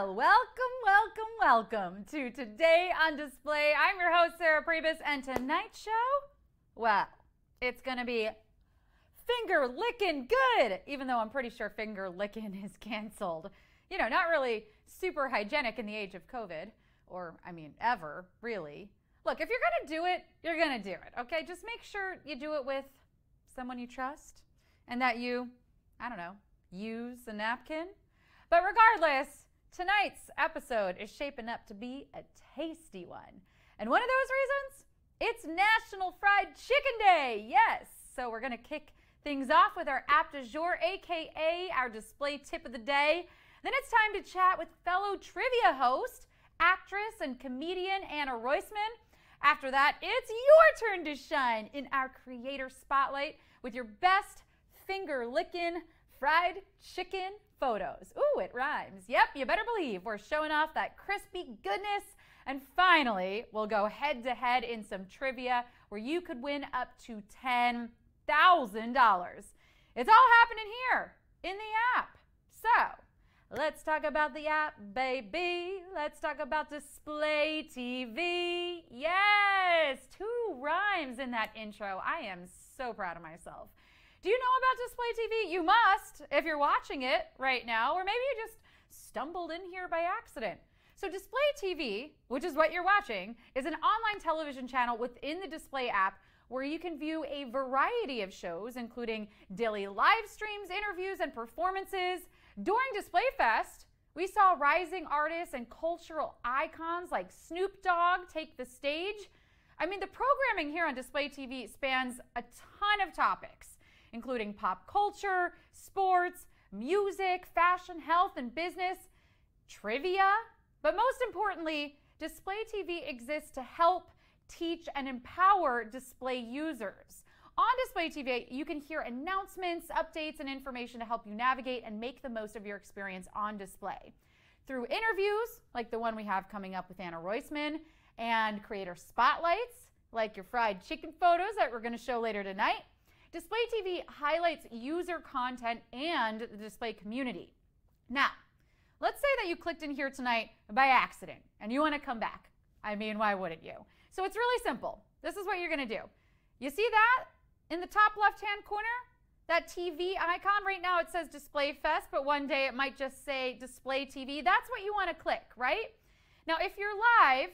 Well, welcome, welcome, welcome to Today on Display. I'm your host, Sarah Priebus, and tonight's show, well, it's going to be finger licking good, even though I'm pretty sure finger licking is canceled. You know, not really super hygienic in the age of COVID, or, I mean, ever, really. Look, if you're going to do it, you're going to do it, okay? Just make sure you do it with someone you trust and that you, I don't know, use a napkin. But regardless, tonight's episode is shaping up to be a tasty one. And one of those reasons, it's National Fried Chicken Day. Yes. So we're going to kick things off with our app du jour, aka our display tip of the day. Then it's time to chat with fellow trivia host, actress, and comedian Anna Roisman. After that, it's your turn to shine in our creator spotlight with your best finger licking fried chicken photos. Ooh, it rhymes. Yep, you better believe we're showing off that crispy goodness. And finally, we'll go head to head in some trivia where you could win up to $10,000. It's all happening here in the app. So, let's talk about the app, baby. Let's talk about display TV. Yes, two rhymes in that intro. I am so proud of myself. Do you know about display TV? You must if you're watching it right now, or maybe you just stumbled in here by accident. So, Display TV, which is what you're watching, is an online television channel within the Display app where you can view a variety of shows, including daily live streams, interviews, and performances. During Display Fest, we saw rising artists and cultural icons like Snoop Dogg take the stage. I mean, the programming here on Display TV spans a ton of topics including pop culture, sports, music, fashion, health, and business, trivia. But most importantly, Display TV exists to help, teach, and empower display users. On Display TV, you can hear announcements, updates, and information to help you navigate and make the most of your experience on display. Through interviews, like the one we have coming up with Anna Roisman, and creator spotlights, like your fried chicken photos that we're going to show later tonight, Display TV highlights user content and the display community. Now, let's say that you clicked in here tonight by accident and you want to come back. I mean, why wouldn't you? So it's really simple. This is what you're going to do. You see that in the top left hand corner? That TV icon, right now it says Display Fest, but one day it might just say Display TV. That's what you want to click, right? Now, if you're live,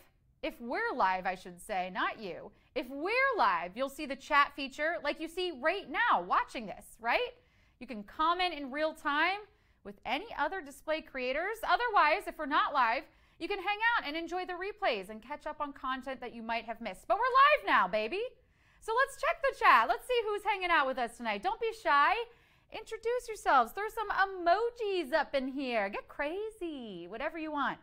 if we're live, I should say, not you, if we're live, you'll see the chat feature like you see right now watching this, right? You can comment in real time with any other display creators. Otherwise, if we're not live, you can hang out and enjoy the replays and catch up on content that you might have missed. But we're live now, baby. So let's check the chat. Let's see who's hanging out with us tonight. Don't be shy. Introduce yourselves. Throw some emojis up in here. Get crazy. Whatever you want.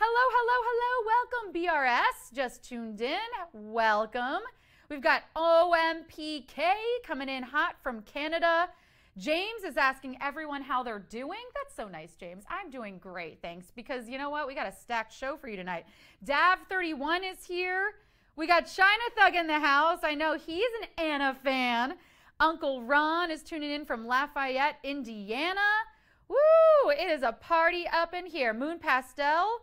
Hello, hello, hello. Welcome, BRS. Just tuned in. Welcome. We've got OMPK coming in hot from Canada. James is asking everyone how they're doing. That's so nice, James. I'm doing great, thanks. Because you know what? We got a stacked show for you tonight. Dav31 is here. We got China Thug in the house. I know he's an Anna fan. Uncle Ron is tuning in from Lafayette, Indiana. Woo! It is a party up in here. Moon Pastel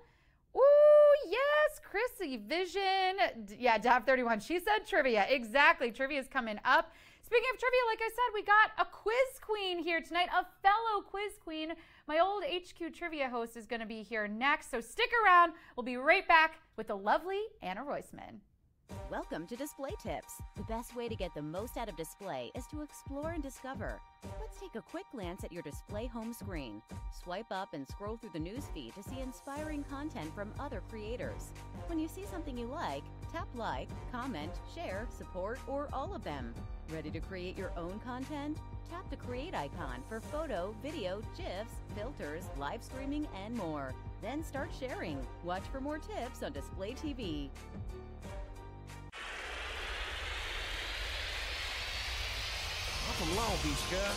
Ooh, yes, Chrissy Vision. Yeah, Dav 31. She said trivia. Exactly. Trivia is coming up. Speaking of trivia, like I said, we got a quiz queen here tonight, a fellow quiz queen. My old HQ trivia host is going to be here next, so stick around. We'll be right back with the lovely Anna Roisman. Welcome to Display Tips. The best way to get the most out of display is to explore and discover. Let's take a quick glance at your display home screen. Swipe up and scroll through the newsfeed to see inspiring content from other creators. When you see something you like, tap like, comment, share, support, or all of them. Ready to create your own content? Tap the create icon for photo, video, GIFs, filters, live streaming, and more. Then start sharing. Watch for more tips on Display TV. From Long Beach, girl.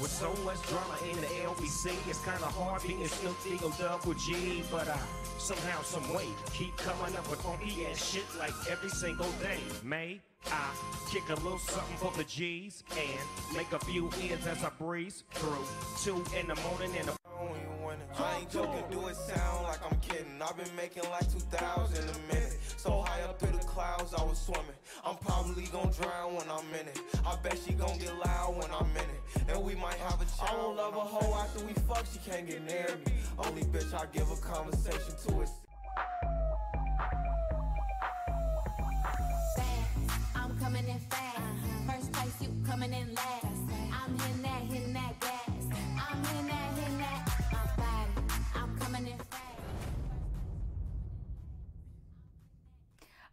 With so much drama in the LBC, it's kinda hard being Snoop D-O-Double G, but I somehow, some way keep coming up with funky ass shit like every single day. May I kick a little something for the G's and make a few ends as I breeze through two in the morning and the I ain't joking, do it sound like I'm kidding. I've been making like 2,000 a minute. So high up in the clouds, I was swimming. I'm probably gonna drown when I'm in it. I bet she gonna get loud when I'm in it. And we might have a child. I don't love a hoe after we fuck, she can't get near me. Only bitch I give a conversation to is.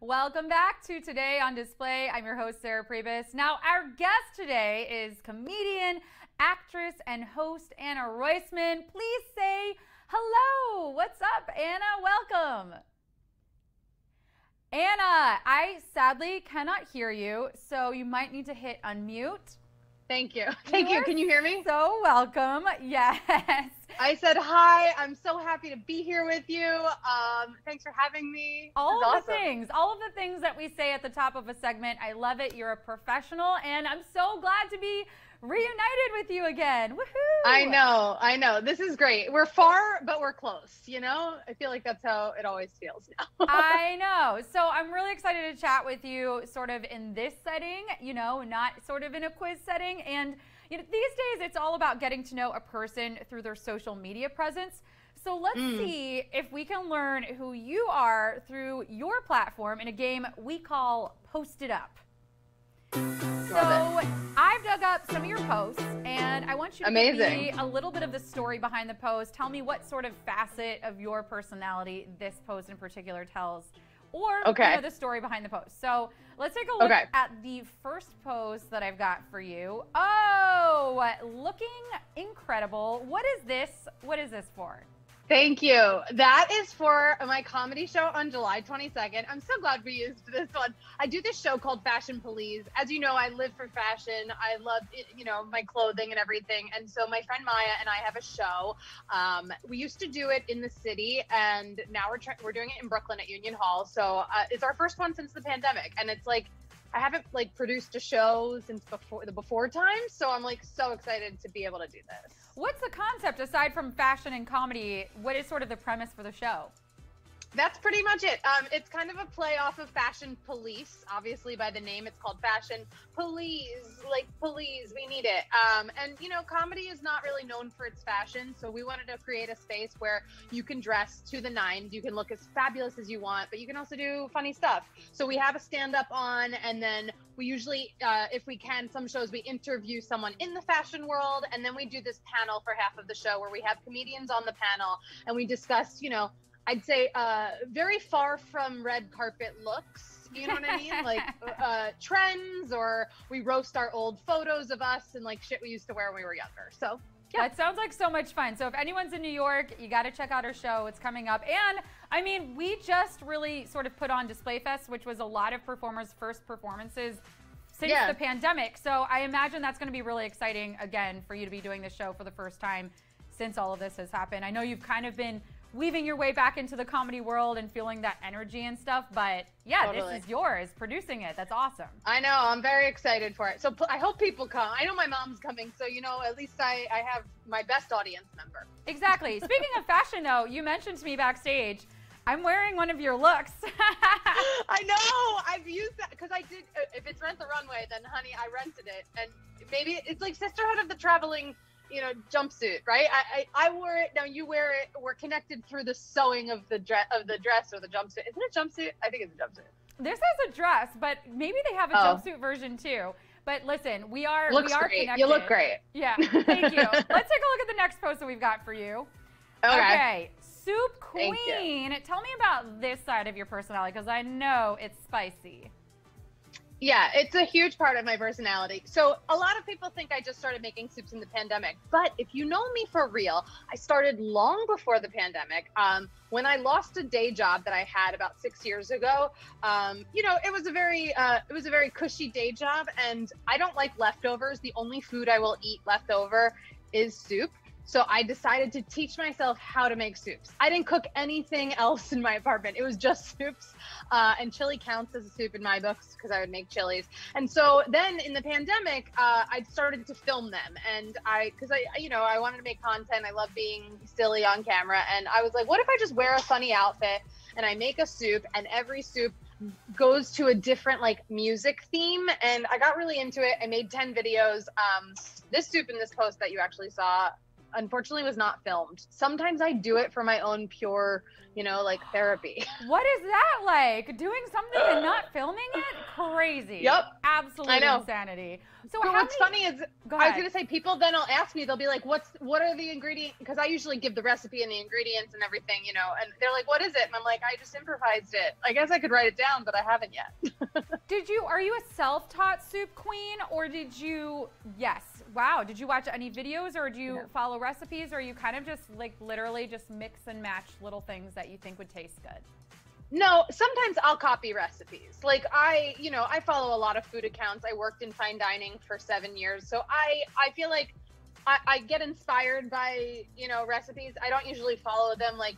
Welcome back to Today on Display. I'm your host, Sarah Priebus. Now, our guest today is comedian, actress, and host Anna Roisman. Please say hello. What's up, Anna? Welcome. Anna, I sadly cannot hear you, so you might need to hit unmute. Thank you. Thank you. are Can you hear me? So welcome. Yes. I said hi. I'm so happy to be here with you. Um, thanks for having me. All of is the things, all of the things that we say at the top of a segment. I love it. You're a professional, and I'm so glad to be reunited with you again. Woohoo! I know. I know. This is great. We're far, but we're close. You know, I feel like that's how it always feels now. I know. So I'm really excited to chat with you, sort of in this setting, you know, not sort of in a quiz setting. And you know, these days it's all about getting to know a person through their social media presence. So let's hmm. see if we can learn who you are through your platform in a game we call Post It Up. So I've dug up some of your posts, and I want you to give me a little bit of the story behind the post. Tell me what sort of facet of your personality this post in particular tells, or you know, the story behind the post. So let's take a look Okay. at the first post that I've got for you. Oh, looking incredible! What is this? What is this for? Thank you. That is for my comedy show on July 22nd. I'm so glad we used this one. I do this show called Fashion Police. As you know, I live for fashion. I love, it, you know, my clothing and everything. And so my friend Maya and I have a show. Um, we used to do it in the city, and now we're we're doing it in Brooklyn at Union Hall. So uh, it's our first one since the pandemic, and it's like. I haven't like produced a show since before the before times, so I'm like so excited to be able to do this. What's the concept aside from fashion and comedy? What is sort of the premise for the show? That's pretty much it. Um, it's kind of a play off of Fashion Police. Obviously, by the name, it's called Fashion Police. Like, police, we need it. Um, and, you know, comedy is not really known for its fashion. So, we wanted to create a space where you can dress to the nines. You can look as fabulous as you want, but you can also do funny stuff. So, we have a stand up on, and then we usually, uh, if we can, some shows we interview someone in the fashion world. And then we do this panel for half of the show where we have comedians on the panel and we discuss, you know, I'd say uh, very far from red carpet looks. You know what I mean? Like uh, trends, or we roast our old photos of us and like shit we used to wear when we were younger. So Yeah. That sounds like so much fun. So if anyone's in New York, you got to check out our show. It's coming up. And I mean, we just really sort of put on Display Fest, which was a lot of performers' first performances since Yeah. the pandemic. So I imagine that's going to be really exciting again for you to be doing this show for the first time since all of this has happened. I know you've kind of been weaving your way back into the comedy world and feeling that energy and stuff, but yeah, Totally. this is yours producing it. That's awesome. I know I'm very excited for it. So I hope people come. I know my mom's coming, so you know at least I, I have my best audience member. Exactly. Speaking of fashion, though, you mentioned to me backstage, I'm wearing one of your looks. I know. I've used that because I did. uh, If it's Rent the Runway, then honey, I rented it, and maybe it's like Sisterhood of the Traveling, you know, jumpsuit, right? I, I I wore it. Now you wear it. We're connected through the sewing of the dress of the dress or the jumpsuit. Isn't it a jumpsuit? I think it's a jumpsuit. this is a dress, but maybe they have a Oh. jumpsuit version too. But listen, we are Looks we are great. connected. You look great. Yeah, thank you. Let's take a look at the next post that we've got for you. Okay. Soup Queen. Tell me about this side of your personality because I know it's spicy. Yeah, it's a huge part of my personality. So a lot of people think I just started making soups in the pandemic, but if you know me for real, I started long before the pandemic. Um, when I lost a day job that I had about six years ago, um, you know, it was a very uh, it was a very cushy day job, and I don't like leftovers. The only food I will eat leftover is soup. So I decided to teach myself how to make soups. I didn't cook anything else in my apartment. It was just soups. Uh, and chili counts as a soup in my books because I would make chilies. And so then in the pandemic, uh, I started to film them. And I, because I, you know, I wanted to make content. I love being silly on camera. And I was like, what if I just wear a funny outfit and I make a soup and every soup goes to a different like music theme and i got really into it i made 10 videos um this soup in this post that you actually saw unfortunately was not filmed sometimes i do it for my own pure you know like therapy What is that like? Doing something and not filming it? Crazy. Yep. Absolute I know. insanity. So but what's many, funny is Go I was gonna say people then will ask me they'll be like what's what are the ingredients because I usually give the recipe and the ingredients and everything you know and they're like what is it and I'm like I just improvised it I guess I could write it down but I haven't yet Did you are you a self-taught soup queen or did you yes. Wow. Did you watch any videos or do you No. follow recipes or you kind of just like literally just mix and match little things that you think would taste good? No, sometimes I'll copy recipes. Like I, you know, I follow a lot of food accounts. I worked in fine dining for seven years, so I, I feel like I, I get inspired by, you know, recipes. I don't usually follow them like,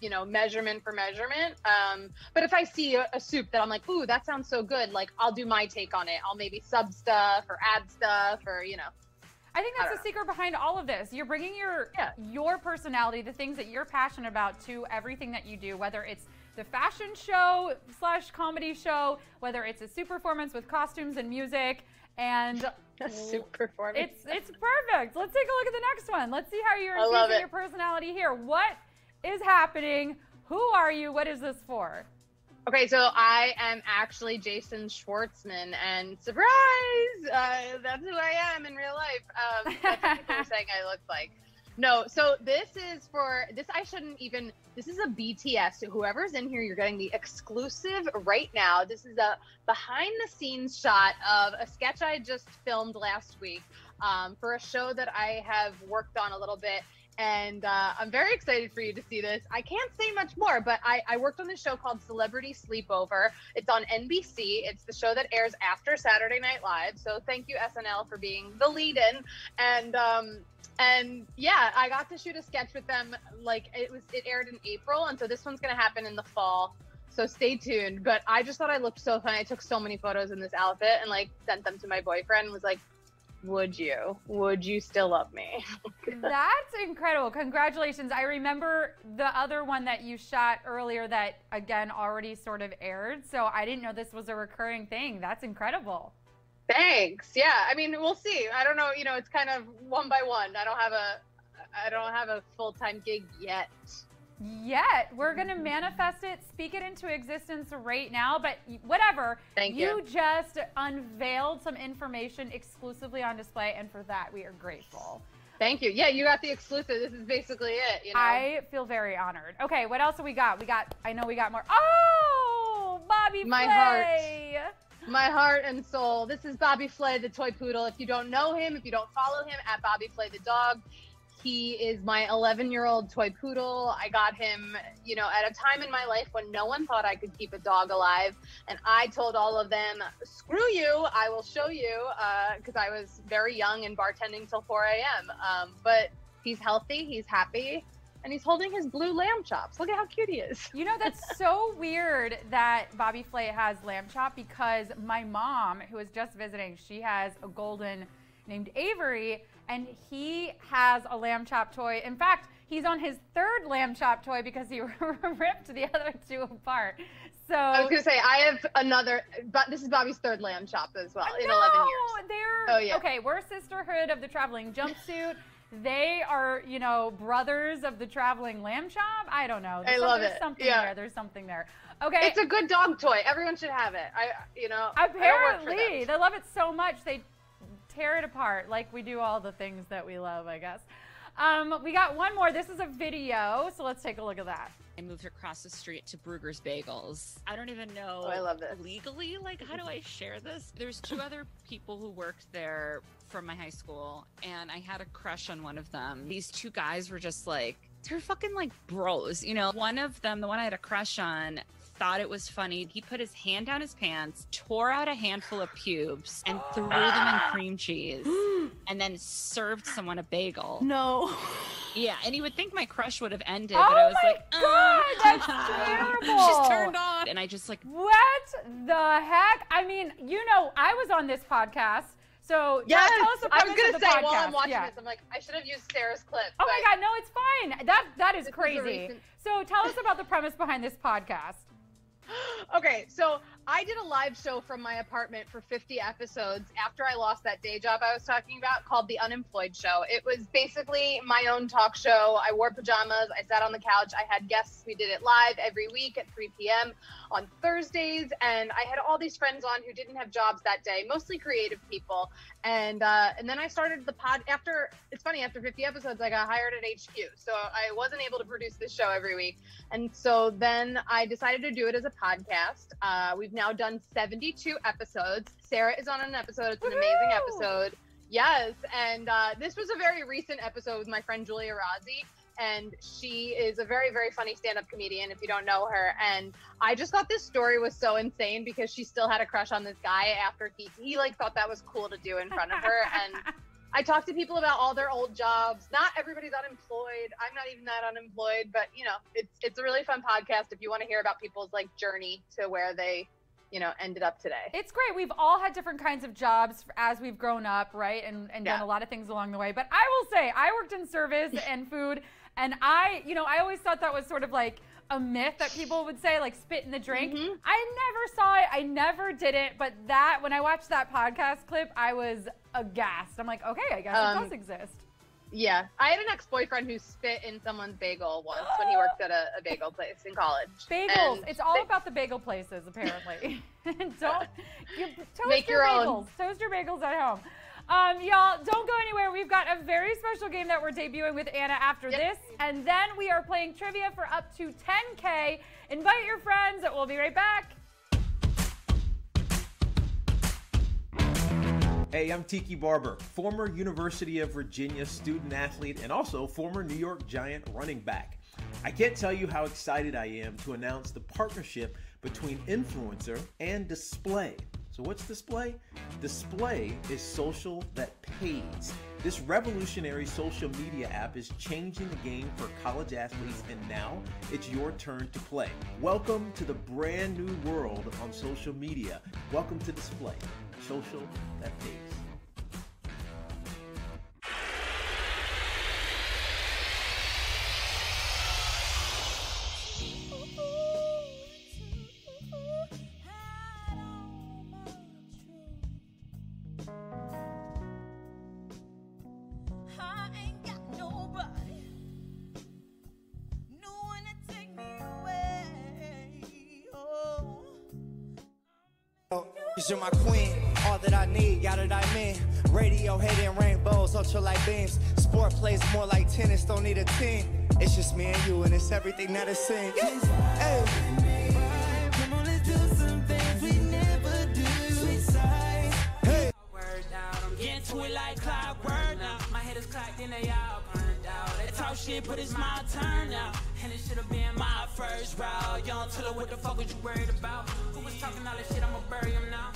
you know, measurement for measurement. Um, but if I see a, a soup that I'm like, ooh, that sounds so good, like I'll do my take on it. I'll maybe sub stuff or add stuff or you know. I think that's don't the secret behind all of this. You're bringing your Yeah. your personality, the things that you're passionate about, to everything that you do. Whether it's the fashion show slash comedy show, whether it's a soup performance with costumes and music, and A soup performance. it's it's perfect. Let's take a look at the next one. Let's see how you're I it. your personality here. What is happening? Who are you? What is this for? Okay, so I am actually Jason Schwartzman, and surprise, uh, that's who I am in real life. Um, that's what people are saying I look like. No, so this is for this. I shouldn't even. This is a BTS. So whoever's in here, you're getting the exclusive right now. This is a behind the scenes shot of a sketch I just filmed last week um, for a show that I have worked on a little bit and uh, I'm very excited for you to see this. I can't say much more, but I, I worked on this show called Celebrity Sleepover. It's on NBC. It's the show that airs after Saturday Night Live. So thank you SNL for being the lead-in. And um, and yeah, I got to shoot a sketch with them. Like it was, it aired in April, and so this one's gonna happen in the fall. So stay tuned. But I just thought I looked so funny. I took so many photos in this outfit and like sent them to my boyfriend. Was like, would you? Would you still love me? That's incredible. Congratulations. I remember the other one that you shot earlier that, again, already sort of aired. So I didn't know this was a recurring thing. That's incredible. Thanks. Yeah. I mean, we'll see. I don't know. You know, it's kind of one by one. I don't have a, I don't have a full time gig yet. Yet, we're going to manifest it, speak it into existence right now. But whatever. Thank you. just unveiled some information exclusively on display. And for that, we are grateful. Thank you. Yeah, you got the exclusive. This is basically it. You know. I feel very honored. Okay, what else have we got? We got, I know we got more. Oh, Bobby My heart. My heart and soul. This is Bobby Flay, the toy poodle. If you don't know him, if you don't follow him at Bobby Flay the dog, he is my 11 year old toy poodle. I got him, you know, at a time in my life when no one thought I could keep a dog alive. And I told all of them, screw you, I will show you, because I was very young and bartending till 4 a.m. Um, but he's healthy, he's happy, and he's holding his blue lamb chops. Look at how cute he is. You know, that's so weird that Bobby Flay has lamb chop because my mom, who was just visiting, she has a golden named Avery, and he has a lamb chop toy. In fact, he's on his third lamb chop toy because he ripped the other two apart. So I was gonna say I have another, but this is Bobby's third lamb chop as well in no, 11 years. They're Oh, yeah. okay. We're sisterhood of the traveling jumpsuit. They are, you know, brothers of the traveling lamb chop. I don't know. I There's some- love there's it. Something Yeah. there. There's something there. Okay. It's a good dog toy. Everyone should have it. I, you know, I don't work for Apparently, they love it so much they tear it apart, like we do all the things that we love, I guess. Um, we got one more. This is a video, so let's take a look at that. I moved across the street to Bruegger's Bagels. I don't even know Oh, I love this. legally, like, how do I share this? There's two other people who worked there from my high school, and I had a crush on one of them. These two guys were just like, they're fucking like bros, you know? One of them, the one I had a crush on, thought it was funny. He put his hand down his pants, tore out a handful of pubes, and threw them in cream cheese, and then served someone a bagel. No. Yeah, and you would think my crush would have ended, Oh but I was my like, God, um, that's terrible. She's turned on, and I just like What the heck? I mean, you know, I was on this podcast, so tell- Yes, tell us the I was gonna of the say podcast. while I'm watching yeah. this, I'm like, I should have used Sarah's clip. Oh my God, no, it's fine. That that is This is crazy. recent- So tell us about the premise behind this podcast. Okay, so I did a live show from my apartment for 50 episodes after I lost that day job I was talking about called The Unemployed Show. It was basically my own talk show. I wore pajamas, I sat on the couch, I had guests. We did it live every week at 3 p.m. on Thursdays, and I had all these friends on who didn't have jobs that day, mostly creative people. And uh, and then I started the pod after. It's funny after 50 episodes, I got hired at HQ, so I wasn't able to produce this show every week. And so then I decided to do it as a podcast. Uh, we've now done 72 episodes. Sarah is on an episode. It's an amazing episode. Yes. And uh, this was a very recent episode with my friend Julia Razzi. And she is a very, very funny stand up comedian if you don't know her. And I just thought this story was so insane because she still had a crush on this guy after he, he like thought that was cool to do in front of her. And I talk to people about all their old jobs. Not everybody's unemployed. I'm not even that unemployed, but you know, it's it's a really fun podcast if you want to hear about people's like journey to where they, you know, ended up today. It's great. We've all had different kinds of jobs as we've grown up, right? And, and done a lot of things along the way. But I will say, I worked in service and food, and I, you know, I always thought that was sort of like a myth that people would say, like spit in the drink. Mhm. I never saw it. I never did it. But that, when I watched that podcast clip, I was aghast. I'm like, okay, I guess it Um, does exist. Yeah, I had an ex-boyfriend who spit in someone's bagel once when he worked at a, a bagel place in college. Bagels. And It's all they- about the bagel places, apparently. Don't you toast Make your, your bagels. own. Toast your bagels at home. Um, y'all, don't go anywhere. We've got a very special game that we're debuting with Anna after Yep. this, and then we are playing trivia for up to 10k. Invite your friends. We'll be right back. Hey, I'm Tiki Barber, former University of Virginia student athlete and also former New York Giant running back. I can't tell you how excited I am to announce the partnership between Influencer and Display. So, what's Display? Display is social that pays. This revolutionary social media app is changing the game for college athletes, and now it's your turn to play. Welcome to the brand new world on social media. Welcome to Display, social that pays. Some things we never do. Hey. Word out, I'm to it like clockwork now. My head is clocked and they all burned out. They talk shit, but it's my turn now. And it should have been my first round. Young Tiller, what the fuck was you worried about? Who was talking all this shit? I'ma bury him now.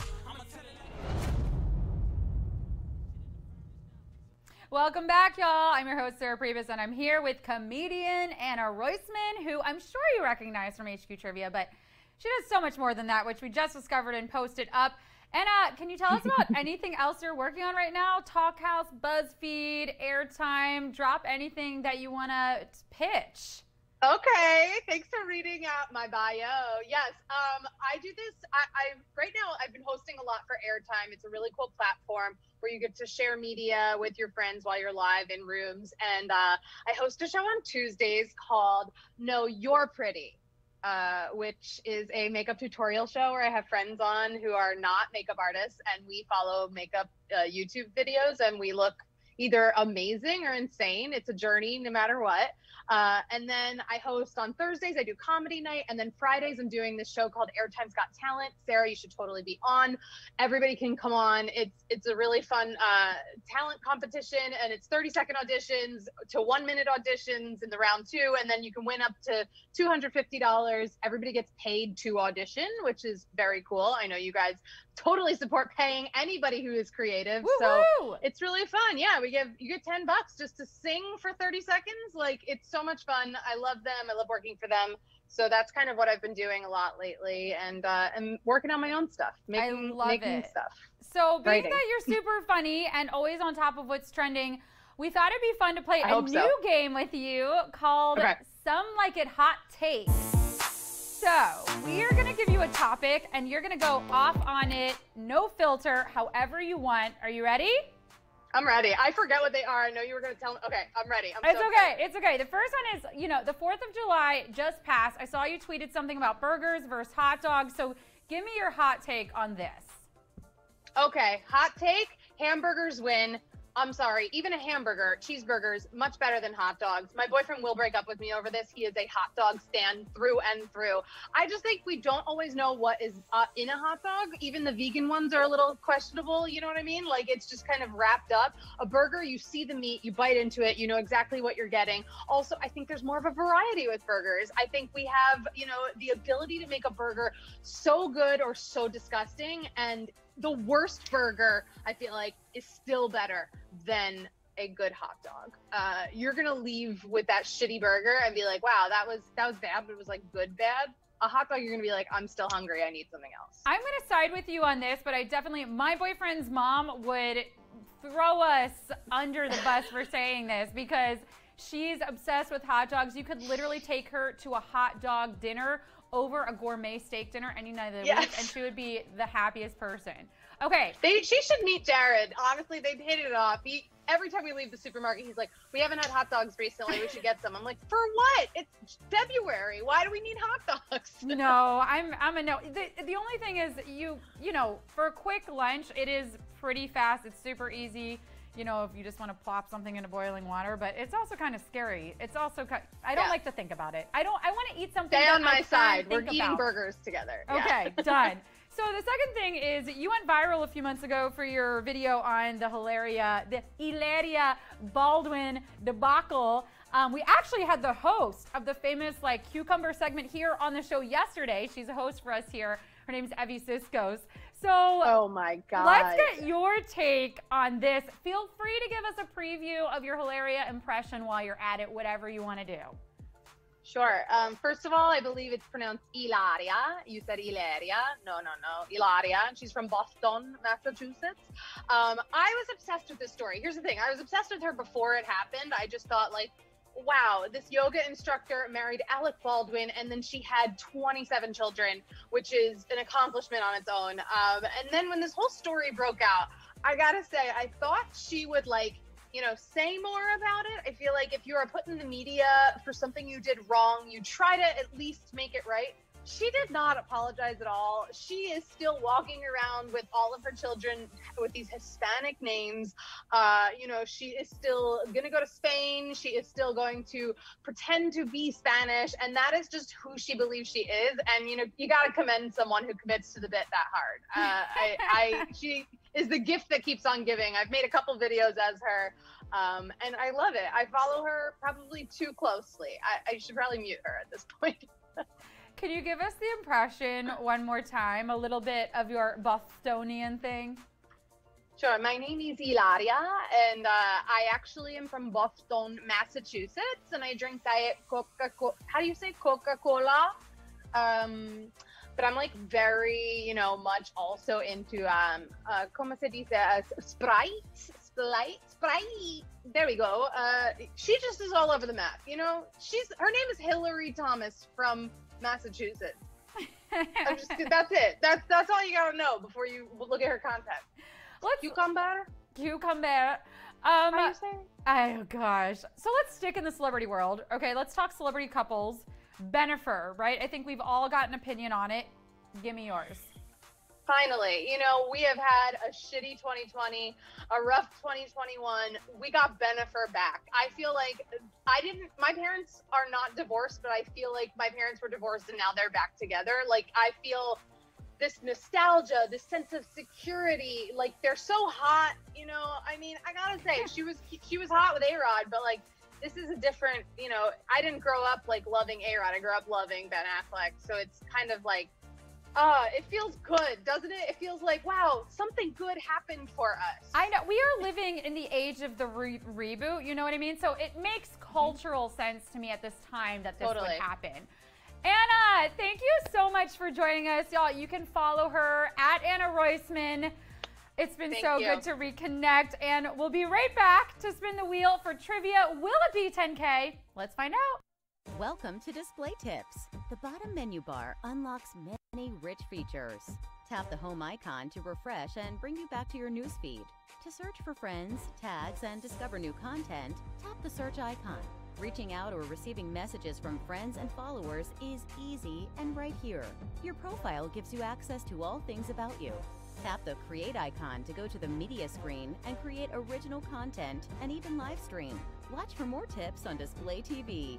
Welcome back, y'all. I'm your host, Sarah Priebus, and I'm here with comedian Anna Roisman, who I'm sure you recognize from HQ Trivia, but she does so much more than that, which we just discovered and posted up. Anna, can you tell us about anything else you're working on right now? Talkhouse, BuzzFeed, Airtime, drop anything that you want to pitch. Okay, thanks for reading out my bio. Yes, um, I do this. I, I right now I've been hosting a lot for Airtime. It's a really cool platform where you get to share media with your friends while you're live in rooms. And uh, I host a show on Tuesdays called "No, You're Pretty." Uh, which is a makeup tutorial show where I have friends on who are not makeup artists, and we follow makeup uh, YouTube videos and we look either amazing or insane. It's a journey no matter what. Uh, and then I host on Thursdays, I do comedy night. And then Fridays, I'm doing this show called Airtime's Got Talent. Sarah, you should totally be on. Everybody can come on. It's it's a really fun uh, talent competition, and it's 30 second auditions to one minute auditions in the round two. And then you can win up to $250. Everybody gets paid to audition, which is very cool. I know you guys totally support paying anybody who is creative. So Woo-hoo! it's really fun. Yeah, we give you get 10 bucks just to sing for 30 seconds. Like it's so much fun. I love them. I love working for them. So that's kind of what I've been doing a lot lately and uh and working on my own stuff. Making love making it. stuff. So, being Writing. that you're super funny and always on top of what's trending, we thought it'd be fun to play I a new so. game with you called Okay. Some Like It Hot Takes. So, we are going to give you a topic and you're going to go off on it, no filter, however you want. Are you ready? I'm ready. I forget what they are. I know you were going to tell me. Okay, I'm ready. I'm It's so okay. It's okay. The first one is, you know, the 4th of July just passed. I saw you tweeted something about burgers versus hot dogs. So, give me your hot take on this. Okay, hot take: hamburgers win. I'm sorry, even a hamburger, cheeseburgers, much better than hot dogs. My boyfriend will break up with me over this. He is a hot dog stand through and through. I just think we don't always know what is uh, in a hot dog. Even the vegan ones are a little questionable. You know what I mean? Like it's just kind of wrapped up. A burger, you see the meat, you bite into it, you know exactly what you're getting. Also, I think there's more of a variety with burgers. I think we have, you know, the ability to make a burger so good or so disgusting and the worst burger i feel like is still better than a good hot dog. Uh, you're gonna leave with that shitty burger and be like wow that was that was bad but it was like good bad. A hot dog you're gonna be like i'm still hungry i need something else. I'm to side with you on this, but I definitely, my boyfriend's mom would throw us under the bus for saying this because she's obsessed with hot dogs. You could literally take her to a hot dog dinner over a gourmet steak dinner any night of the week, and she would be the happiest person. Okay, they she should meet jared. Honestly they'd hit it off. He every time we leave the supermarket he's like we haven't had hot dogs recently. We should get some. I'm like for what? It's february. Why do we need hot dogs? No, I'm I'm a no. The, the only thing is you you know for a quick lunch it is pretty fast. It's super easy. You know if you just want to plop something into boiling water, but it's also kind of scary. It's also ki- I don't Yeah. like to think about it. I don't. I want to eat something. stay on my can side we're eating about. burgers together Yeah. Okay, done. So the second thing is you went viral a few months ago for your video on the Hilaria, the Hilaria Baldwin debacle. Um, we actually had the host of the famous like cucumber segment here on the show yesterday. She's a host for us here. Her name's Evie Siskos. So oh my god let's get your take on this. Feel free to give us a preview of your Hilaria impression while you're at it, whatever you want to do. Sure. Um, first of all, I believe it's pronounced Ilaria. You said Ilaria. No, no, no. Ilaria. She's from Boston, Massachusetts. Um, I was obsessed with this story. Here's the thing I was obsessed with her before it happened. I just thought, like, wow, this yoga instructor married Alec Baldwin, and then she had 27 children, which is an accomplishment on its own. Um, and then when this whole story broke out, I gotta say, I thought she would like you know, say more about it. I feel like if you are put in the media for something you did wrong, you try to at least make it right. She did not apologize at all. She is still walking around with all of her children with these Hispanic names. Uh, you know, she is still going to go to Spain. She is still going to pretend to be Spanish. And that is just who she believes she is. And, you know, you got to commend someone who commits to the bit that hard. Uh, I, I, she is the gift that keeps on giving. I've made a couple videos as her. Um, and I love it. I follow her probably too closely. I, I should probably mute her at this point. Can you give us the impression one more time, a little bit of your Bostonian thing? Sure. My name is Ilaria, and uh, I actually am from Boston, Massachusetts, and I drink Diet Coca Cola. How do you say Coca Cola? Um, but I'm like very, you know, much also into um, uh, como se dice, uh, Sprite, Sprite, Sprite. There we go. Uh, she just is all over the map. You know, she's her name is Hillary Thomas from Massachusetts. I'm just, that's it. That's that's all you gotta know before you look at her content. Let's Cucumber. cucumber. Um, How you say? oh gosh. So let's stick in the celebrity world. Okay, let's talk celebrity couples. Benifer, right? I think we've all got an opinion on it. Give me yours. Finally, you know, we have had a shitty 2020, a rough 2021. We got Benifer back. I feel like I didn't, my parents are not divorced, but I feel like my parents were divorced and now they're back together. Like, I feel this nostalgia, this sense of security. Like, they're so hot, you know. I mean, I gotta say, she was, she was hot with A Rod, but like, this is a different, you know, I didn't grow up like loving A Rod. I grew up loving Ben Affleck. So it's kind of like, uh, it feels good, doesn't it? It feels like, wow, something good happened for us. I know we are living in the age of the re- reboot. You know what I mean? So it makes cultural sense to me at this time that this Totally. would happen. Anna, thank you so much for joining us, y'all. You can follow her at Anna Roisman. It's been Thank so you. good to reconnect, and we'll be right back to spin the wheel for trivia. Will it be 10K? Let's find out. Welcome to Display Tips. The bottom menu bar unlocks many rich features. Tap the home icon to refresh and bring you back to your newsfeed. To search for friends, tags, and discover new content, tap the search icon. Reaching out or receiving messages from friends and followers is easy and right here. Your profile gives you access to all things about you. Tap the Create icon to go to the media screen and create original content and even live stream. Watch for more tips on Display TV.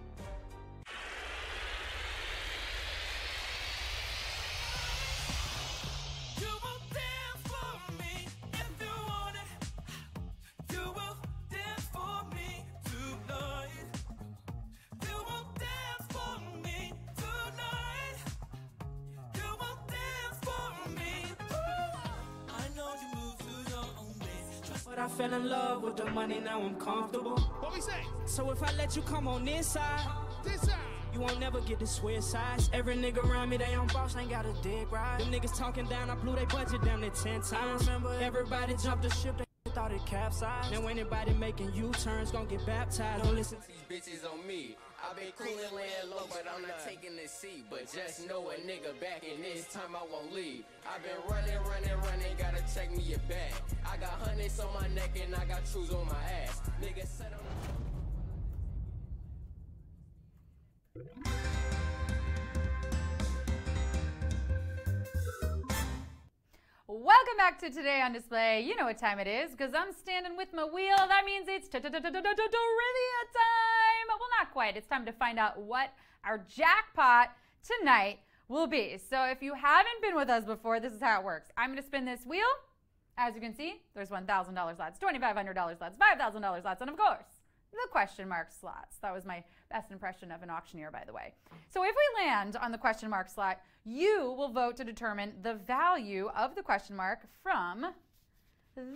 But I fell in love with the money, now I'm comfortable. What we say? So if I let you come on this side, This side. you won't never get the switch size. Every nigga around me, they on boss, ain't got a dick right. Them niggas talking down, I blew they budget down to 10 times. Remember, everybody jumped the ship, it capsized. Now anybody making U-turns gon' get baptized. Don't listen to These bitches on me. I've been coolin' laying low, but I'm not taking the seat. But just know a nigga back, and this time I won't leave. I've been running, running, running, gotta check me your back. I got hundreds on my neck, and I got trues on my ass. Nigga I'm. Welcome back to Today on Display. You know what time it is because I'm standing with my wheel. That means it's trivia time. Well, not quite. It's time to find out what our jackpot tonight will be. So, if you haven't been with us before, this is how it works. I'm going to spin this wheel. As you can see, there's $1,000 slots, $2,500 slots, $5,000 slots, and of course, the question mark slots. That was my best impression of an auctioneer, by the way. So if we land on the question mark slot, you will vote to determine the value of the question mark from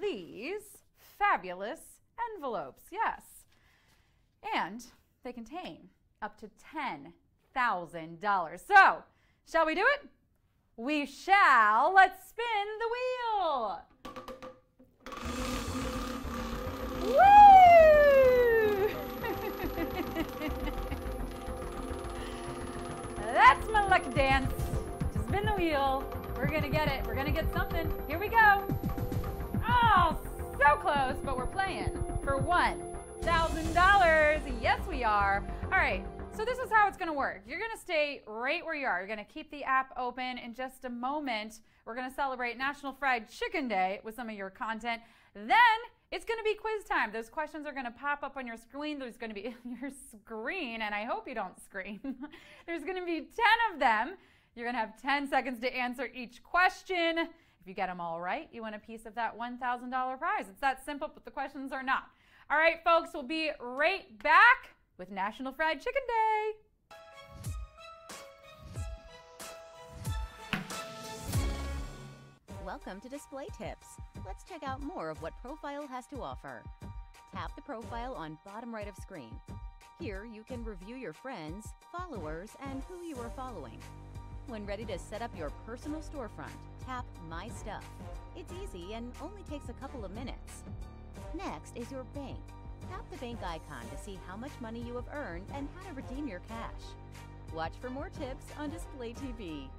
these fabulous envelopes. Yes. And they contain up to $10,000. So, shall we do it? We shall. Let's spin the wheel. Woo! That's my lucky dance. Just spin the wheel. We're gonna get it. We're gonna get something. Here we go. Oh, so close, but we're playing for one thousand dollars. Yes, we are. All right. So this is how it's to work. You're to stay right where you are. You're to keep the app open in just a moment. We're to celebrate National Fried Chicken Day with some of your content. Then it's going to be quiz time. Those questions are going to pop up on your screen. There's going to be your screen, and I hope you don't scream. There's going to be 10 of them. You're going to have 10 seconds to answer each question. If you get them all right, you win a piece of that $1,000 prize. It's that simple, but the questions are not. All right, folks, we'll be right back with National Fried Chicken Day. Welcome to Display Tips. Let's check out more of what Profile has to offer. Tap the profile on bottom right of screen. Here you can review your friends, followers, and who you are following. When ready to set up your personal storefront, tap My Stuff. It's easy and only takes a couple of minutes. Next is your bank. Tap the bank icon to see how much money you have earned and how to redeem your cash. Watch for more tips on Display TV.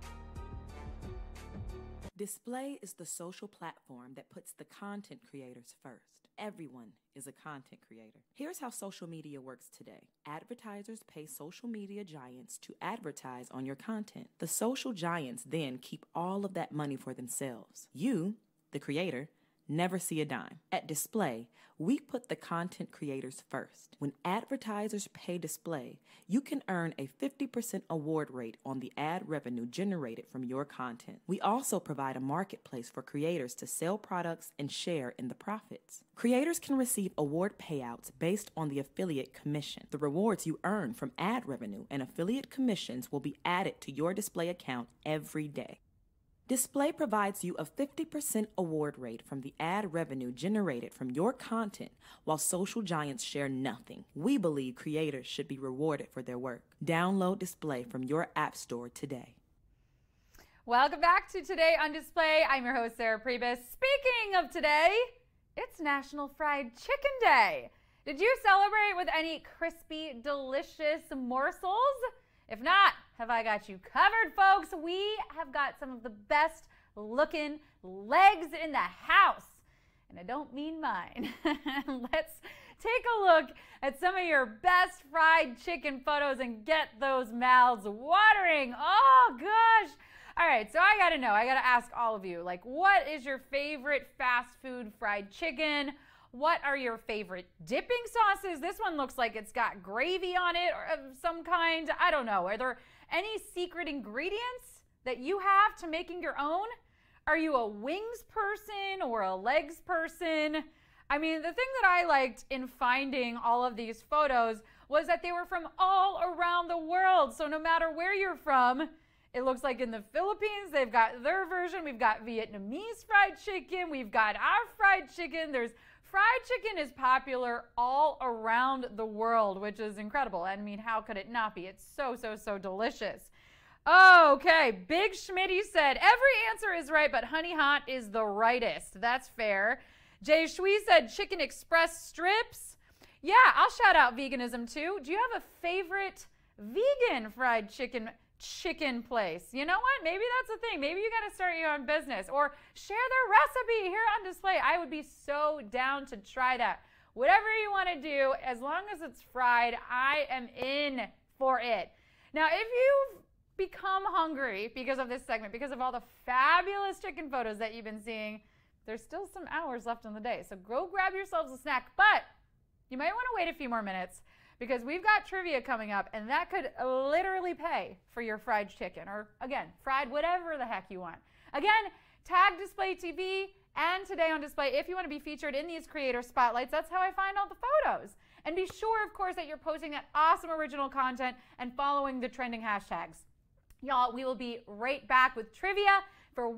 Display is the social platform that puts the content creators first. Everyone is a content creator. Here's how social media works today advertisers pay social media giants to advertise on your content. The social giants then keep all of that money for themselves. You, the creator, never see a dime. At Display, we put the content creators first. When advertisers pay Display, you can earn a 50% award rate on the ad revenue generated from your content. We also provide a marketplace for creators to sell products and share in the profits. Creators can receive award payouts based on the affiliate commission. The rewards you earn from ad revenue and affiliate commissions will be added to your Display account every day. Display provides you a 50% award rate from the ad revenue generated from your content, while social giants share nothing. We believe creators should be rewarded for their work. Download Display from your App Store today. Welcome back to Today on Display. I'm your host, Sarah Priebus. Speaking of today, it's National Fried Chicken Day. Did you celebrate with any crispy, delicious morsels? If not, have I got you covered, folks? We have got some of the best looking legs in the house. And I don't mean mine. Let's take a look at some of your best fried chicken photos and get those mouths watering. Oh, gosh. All right, so I gotta know, I gotta ask all of you, like, what is your favorite fast food fried chicken? What are your favorite dipping sauces? This one looks like it's got gravy on it or of some kind. I don't know. Are there any secret ingredients that you have to making your own? Are you a wings person or a legs person? I mean, the thing that I liked in finding all of these photos was that they were from all around the world. So no matter where you're from, it looks like in the Philippines, they've got their version. We've got Vietnamese fried chicken. We've got our fried chicken. There's fried chicken is popular all around the world, which is incredible. I mean, how could it not be? It's so, so, so delicious. Okay, Big Schmitty said every answer is right, but Honey Hot is the rightest. That's fair. Jay Shui said Chicken Express strips. Yeah, I'll shout out veganism too. Do you have a favorite vegan fried chicken chicken place? You know what? Maybe that's the thing. Maybe you got to start your own business or share their recipe here on display. I would be so down to try that. Whatever you want to do, as long as it's fried, I am in for it. Now, if you've become hungry because of this segment, because of all the fabulous chicken photos that you've been seeing, there's still some hours left in the day. So go grab yourselves a snack, but you might want to wait a few more minutes because we've got trivia coming up and that could literally pay for your fried chicken or again, fried whatever the heck you want. Again, tag display TV and today on display if you want to be featured in these creator spotlights. That's how I find all the photos. And be sure, of course, that you're posting that awesome original content and following the trending hashtags. Y'all, we will be right back with trivia for $1,000.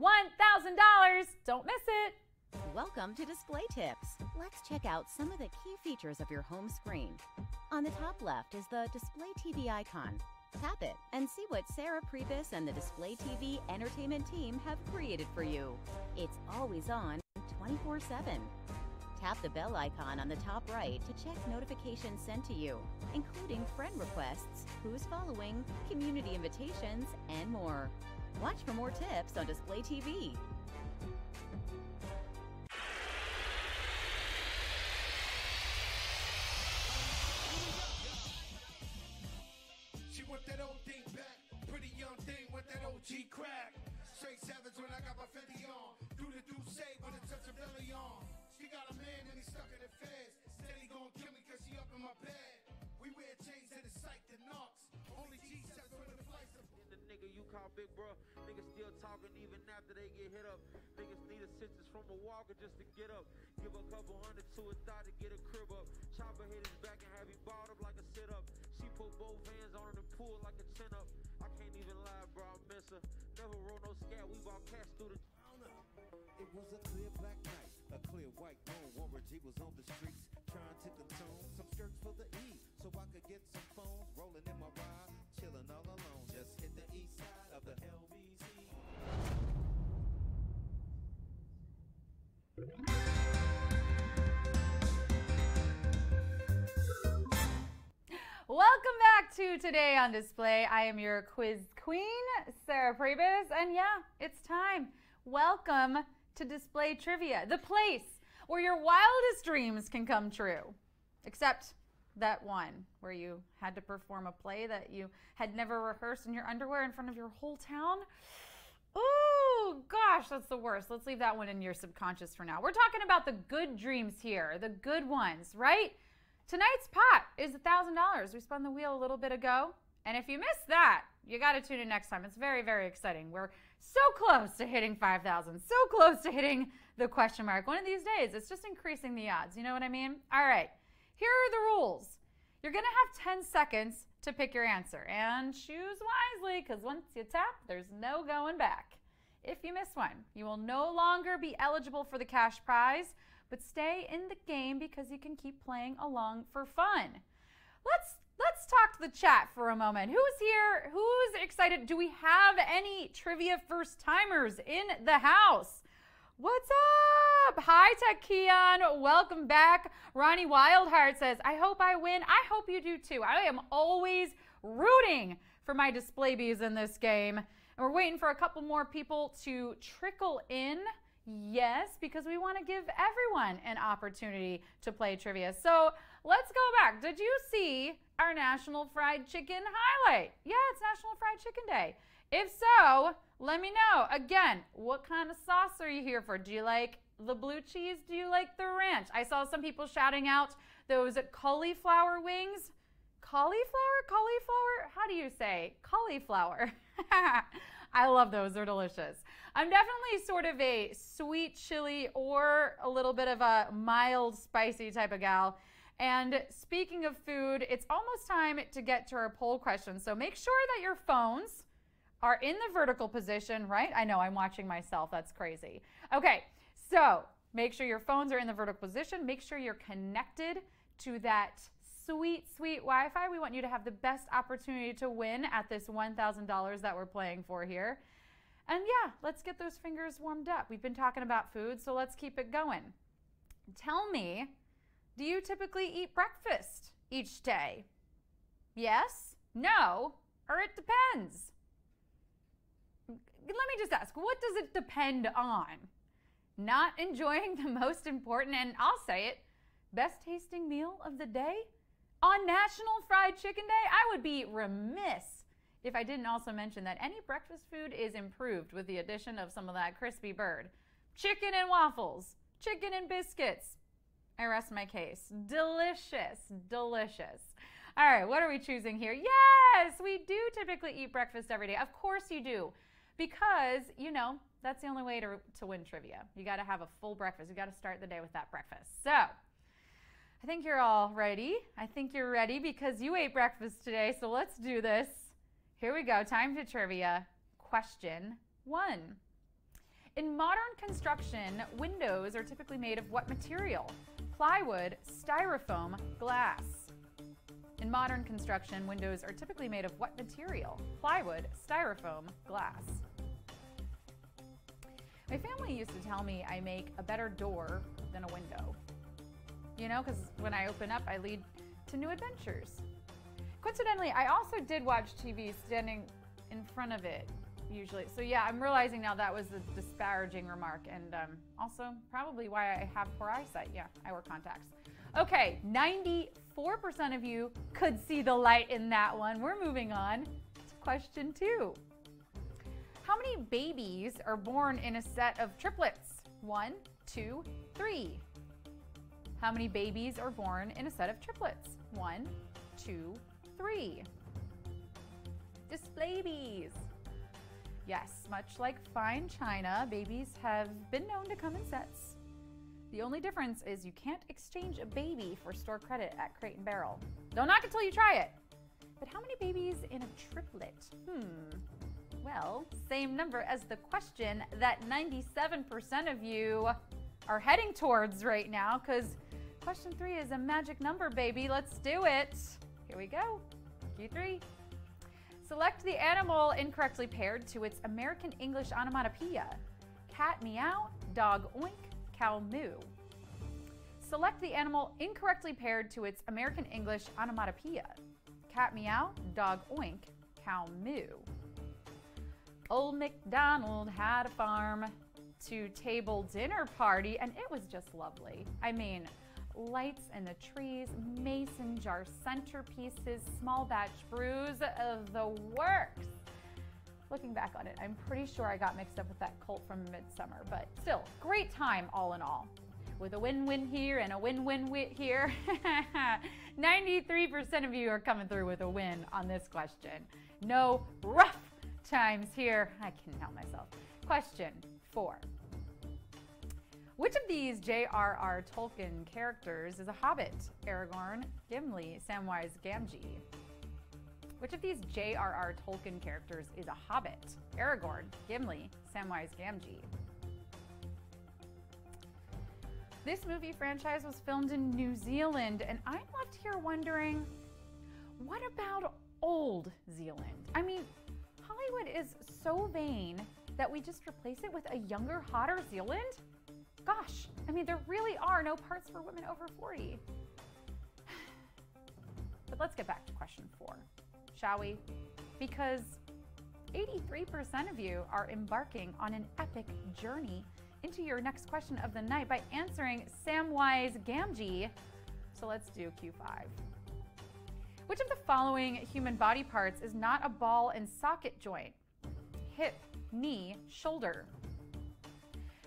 Don't miss it. Welcome to Display Tips. Let's check out some of the key features of your home screen. On the top left is the Display TV icon. Tap it and see what Sarah Priebus and the Display TV entertainment team have created for you. It's always on 24 7. Tap the bell icon on the top right to check notifications sent to you, including friend requests, who's following, community invitations, and more. Watch for more tips on Display TV. Want that old thing back. Pretty young thing with that OG crack. Straight savage when I got my Fendi on. Do the do say with a touch of belly on. She got a man and he stuck in the feds. Said he gon' kill me cause she up in my bed. We wear chains and it's psych and knocks. Only G7 when the flights are The nigga you call big bro, niggas still talking even after they get hit up. Niggas need assistance from a walker just to get up. Give a couple hundred to a thought to get a crib up. Chopper hit his back and have him up put both hands on her and pull like a chin up. I can't even lie, bro, I miss her. Never roll no scat, we bought cash through the. It was a clear black night, a clear white moon. Warren G was on the streets trying to contone some skirts for the E, so I could get some phones. Rolling in my ride, chilling all alone. Just hit the east side of the LBC. Welcome back to Today on Display. I am your quiz queen, Sarah Priebus, and yeah, it's time. Welcome to Display Trivia, the place where your wildest dreams can come true. Except that one where you had to perform a play that you had never rehearsed in your underwear in front of your whole town. Ooh, gosh, that's the worst. Let's leave that one in your subconscious for now. We're talking about the good dreams here, the good ones, right? Tonight's pot is $1,000. We spun the wheel a little bit ago. And if you missed that, you got to tune in next time. It's very, very exciting. We're so close to hitting 5,000, so close to hitting the question mark. One of these days, it's just increasing the odds. You know what I mean? All right, here are the rules. You're going to have 10 seconds to pick your answer and choose wisely because once you tap, there's no going back. If you miss one, you will no longer be eligible for the cash prize, but stay in the game because you can keep playing along for fun. Let's let's talk to the chat for a moment. Who's here? Who's excited? Do we have any trivia first timers in the house? What's up? Hi, Keon. Welcome back. Ronnie Wildheart says, I hope I win. I hope you do too. I am always rooting for my display bees in this game. And we're waiting for a couple more people to trickle in. Yes, because we want to give everyone an opportunity to play trivia. So let's go back. Did you see our National Fried Chicken highlight? Yeah, it's National Fried Chicken Day. If so, let me know. Again, what kind of sauce are you here for? Do you like the blue cheese? Do you like the ranch? I saw some people shouting out those cauliflower wings. Cauliflower? Cauliflower? How do you say? Cauliflower. I love those. They're delicious. I'm definitely sort of a sweet chili or a little bit of a mild spicy type of gal. And speaking of food, it's almost time to get to our poll question. So make sure that your phones are in the vertical position, right? I know I'm watching myself. That's crazy. Okay, so make sure your phones are in the vertical position. Make sure you're connected to that sweet, sweet Wi Fi. We want you to have the best opportunity to win at this $1,000 that we're playing for here. And yeah, let's get those fingers warmed up. We've been talking about food, so let's keep it going. Tell me, do you typically eat breakfast each day? Yes? No? Or it depends? Let me just ask, what does it depend on? Not enjoying the most important, and I'll say it, best tasting meal of the day? On National Fried Chicken Day, I would be remiss if I didn't also mention that any breakfast food is improved with the addition of some of that crispy bird. Chicken and waffles, chicken and biscuits. I rest my case. Delicious, delicious. All right, what are we choosing here? Yes, we do typically eat breakfast every day. Of course you do. Because, you know, that's the only way to, to win trivia. You got to have a full breakfast. You got to start the day with that breakfast. So, I think you're all ready. I think you're ready because you ate breakfast today. So let's do this. Here we go. Time to trivia. Question one. In modern construction, windows are typically made of what material? Plywood, styrofoam, glass. In modern construction, windows are typically made of what material? Plywood, styrofoam, glass. My family used to tell me I make a better door than a window. You know, because when I open up, I lead to new adventures. Coincidentally, I also did watch TV standing in front of it usually. So yeah, I'm realizing now that was a disparaging remark and um, also probably why I have poor eyesight. Yeah, I wear contacts. Okay, 94% of you could see the light in that one. We're moving on to question two. How many babies are born in a set of triplets? One, two, three. How many babies are born in a set of triplets? One, two, three. Display bees. Yes, much like fine china, babies have been known to come in sets. The only difference is you can't exchange a baby for store credit at Crate and Barrel. Don't knock it till you try it. But how many babies in a triplet? Hmm. Well, same number as the question that 97% of you are heading towards right now because question three is a magic number, baby. Let's do it. Here we go. Q3. Select the animal incorrectly paired to its American English onomatopoeia. Cat meow, dog oink, cow moo. Select the animal incorrectly paired to its American English onomatopoeia. Cat meow, dog oink, cow moo. Old MacDonald had a farm. to table dinner party, and it was just lovely. I mean, lights and the trees, mason jar centerpieces, small batch brews, the works. Looking back on it, I'm pretty sure I got mixed up with that cult from Midsummer, but still, great time all in all. With a win win here and a win win here. 93% of you are coming through with a win on this question. No rough times here. I can help myself. Question four. Which of these J.R.R. Tolkien characters is a hobbit? Aragorn, Gimli, Samwise Gamgee. Which of these J.R.R. Tolkien characters is a hobbit? Aragorn, Gimli, Samwise Gamgee. This movie franchise was filmed in New Zealand, and I'm left here wondering what about old Zealand? I mean, Hollywood is so vain that we just replace it with a younger, hotter Zealand? Gosh, I mean, there really are no parts for women over 40. But let's get back to question four shall we? Because 83% of you are embarking on an epic journey into your next question of the night by answering Samwise Gamgee. So let's do Q5. Which of the following human body parts is not a ball and socket joint? Hip, knee, shoulder.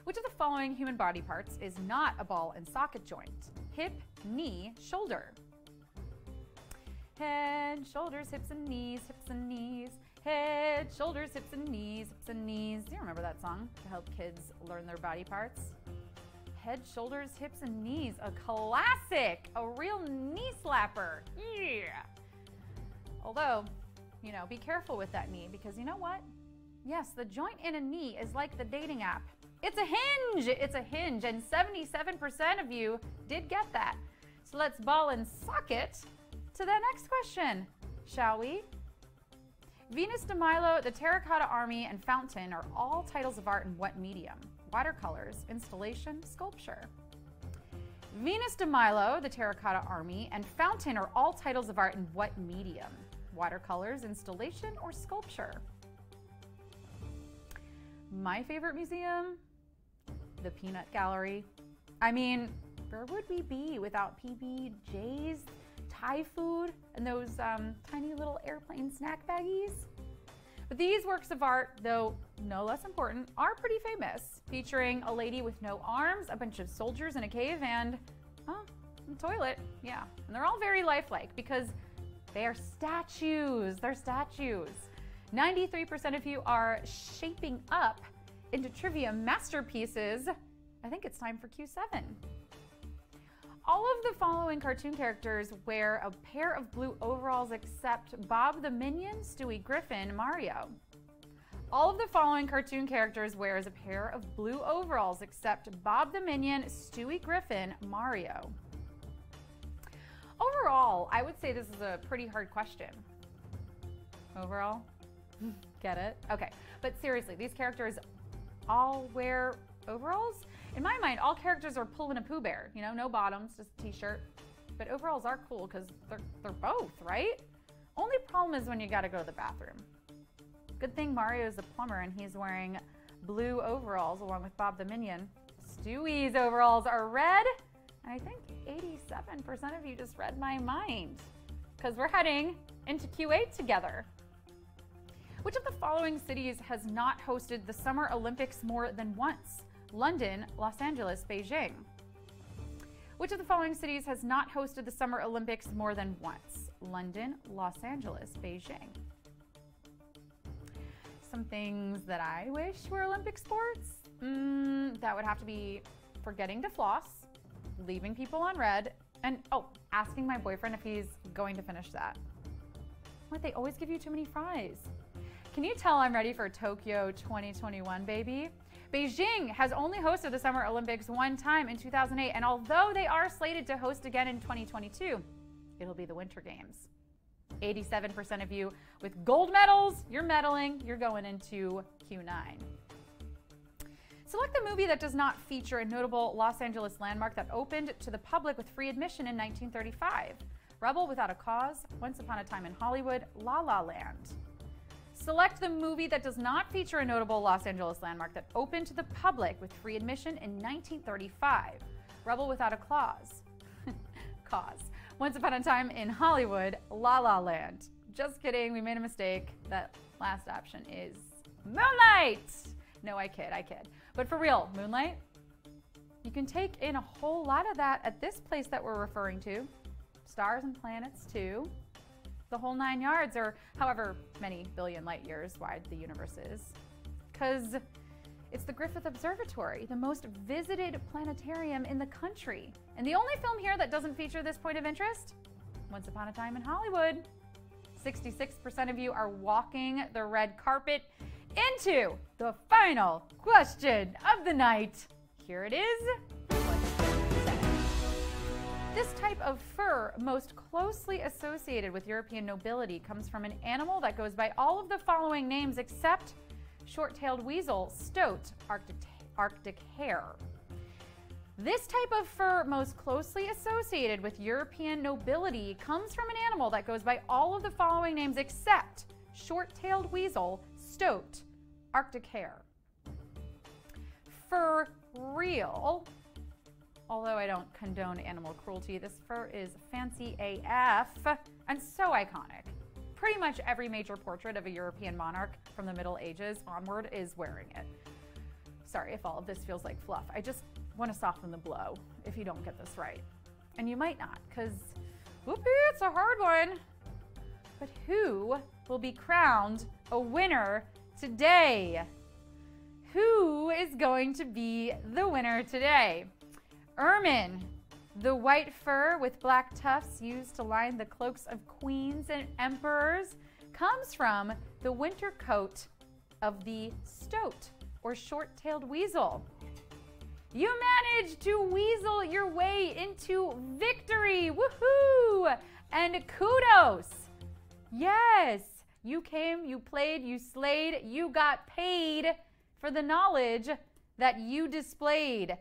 Which of the following human body parts is not a ball and socket joint? Hip, knee, shoulder. Head, shoulders, hips and knees, hips and knees. Head, shoulders, hips and knees, hips and knees. Do you remember that song to help kids learn their body parts? Head, shoulders, hips, and knees. A classic, a real knee slapper. Yeah. Although, you know, be careful with that knee because you know what? Yes, the joint in a knee is like the dating app. It's a hinge. It's a hinge. And 77% of you did get that. So let's ball and socket to the next question, shall we? Venus de Milo, the Terracotta Army, and Fountain are all titles of art in what medium? Watercolors, installation, sculpture. Venus de Milo, the Terracotta Army, and Fountain are all titles of art in what medium? Watercolors, installation, or sculpture? My favorite museum? The Peanut Gallery. I mean, where would we be without PBJs? Thai food and those um, tiny little airplane snack baggies. But these works of art, though no less important, are pretty famous, featuring a lady with no arms, a bunch of soldiers in a cave, and oh, a toilet. Yeah, and they're all very lifelike because they are statues. They're statues. 93% of you are shaping up into trivia masterpieces. I think it's time for Q7. All of the following cartoon characters wear a pair of blue overalls except Bob the Minion, Stewie Griffin, Mario. All of the following cartoon characters wears a pair of blue overalls except Bob the Minion, Stewie Griffin, Mario. Overall, I would say this is a pretty hard question. Overall? Get it? Okay. But seriously, these characters all wear overalls? In my mind, all characters are pulling a Pooh Bear. You know, no bottoms, just a t-shirt. But overalls are cool because they're, they're both, right? Only problem is when you gotta go to the bathroom. Good thing Mario's a plumber and he's wearing blue overalls along with Bob the Minion. Stewie's overalls are red. And I think 87% of you just read my mind because we're heading into Q8 together. Which of the following cities has not hosted the Summer Olympics more than once? London, Los Angeles, Beijing. Which of the following cities has not hosted the Summer Olympics more than once? London, Los Angeles, Beijing. Some things that I wish were Olympic sports? Mm, that would have to be forgetting to floss, leaving people on red, and oh, asking my boyfriend if he's going to finish that. What, they always give you too many fries. Can you tell I'm ready for Tokyo 2021, baby? Beijing has only hosted the Summer Olympics one time in 2008, and although they are slated to host again in 2022, it'll be the Winter Games. 87% of you with gold medals, you're medaling, you're going into Q9. Select the movie that does not feature a notable Los Angeles landmark that opened to the public with free admission in 1935. Rebel Without a Cause, Once Upon a Time in Hollywood, La La Land. Select the movie that does not feature a notable Los Angeles landmark that opened to the public with free admission in 1935. Rebel Without a Clause. Cause. Once Upon a Time in Hollywood, La La Land. Just kidding, we made a mistake. That last option is Moonlight. No, I kid, I kid. But for real, Moonlight, you can take in a whole lot of that at this place that we're referring to. Stars and planets, too. The whole nine yards, or however many billion light years wide the universe is. Because it's the Griffith Observatory, the most visited planetarium in the country. And the only film here that doesn't feature this point of interest? Once Upon a Time in Hollywood. 66% of you are walking the red carpet into the final question of the night. Here it is. This type of fur, most closely associated with European nobility, comes from an animal that goes by all of the following names except short-tailed weasel, stoat, Arctic, Arctic hare. This type of fur, most closely associated with European nobility, comes from an animal that goes by all of the following names except short-tailed weasel, stoat, Arctic hare. Fur real, although I don't condone animal cruelty, this fur is fancy AF and so iconic. Pretty much every major portrait of a European monarch from the Middle Ages onward is wearing it. Sorry if all of this feels like fluff. I just want to soften the blow if you don't get this right. And you might not, because whoopee, it's a hard one. But who will be crowned a winner today? Who is going to be the winner today? Ermine, the white fur with black tufts used to line the cloaks of queens and emperors, comes from the winter coat of the stoat or short-tailed weasel. You managed to weasel your way into victory. Woohoo! And kudos. Yes, you came, you played, you slayed, you got paid for the knowledge that you displayed.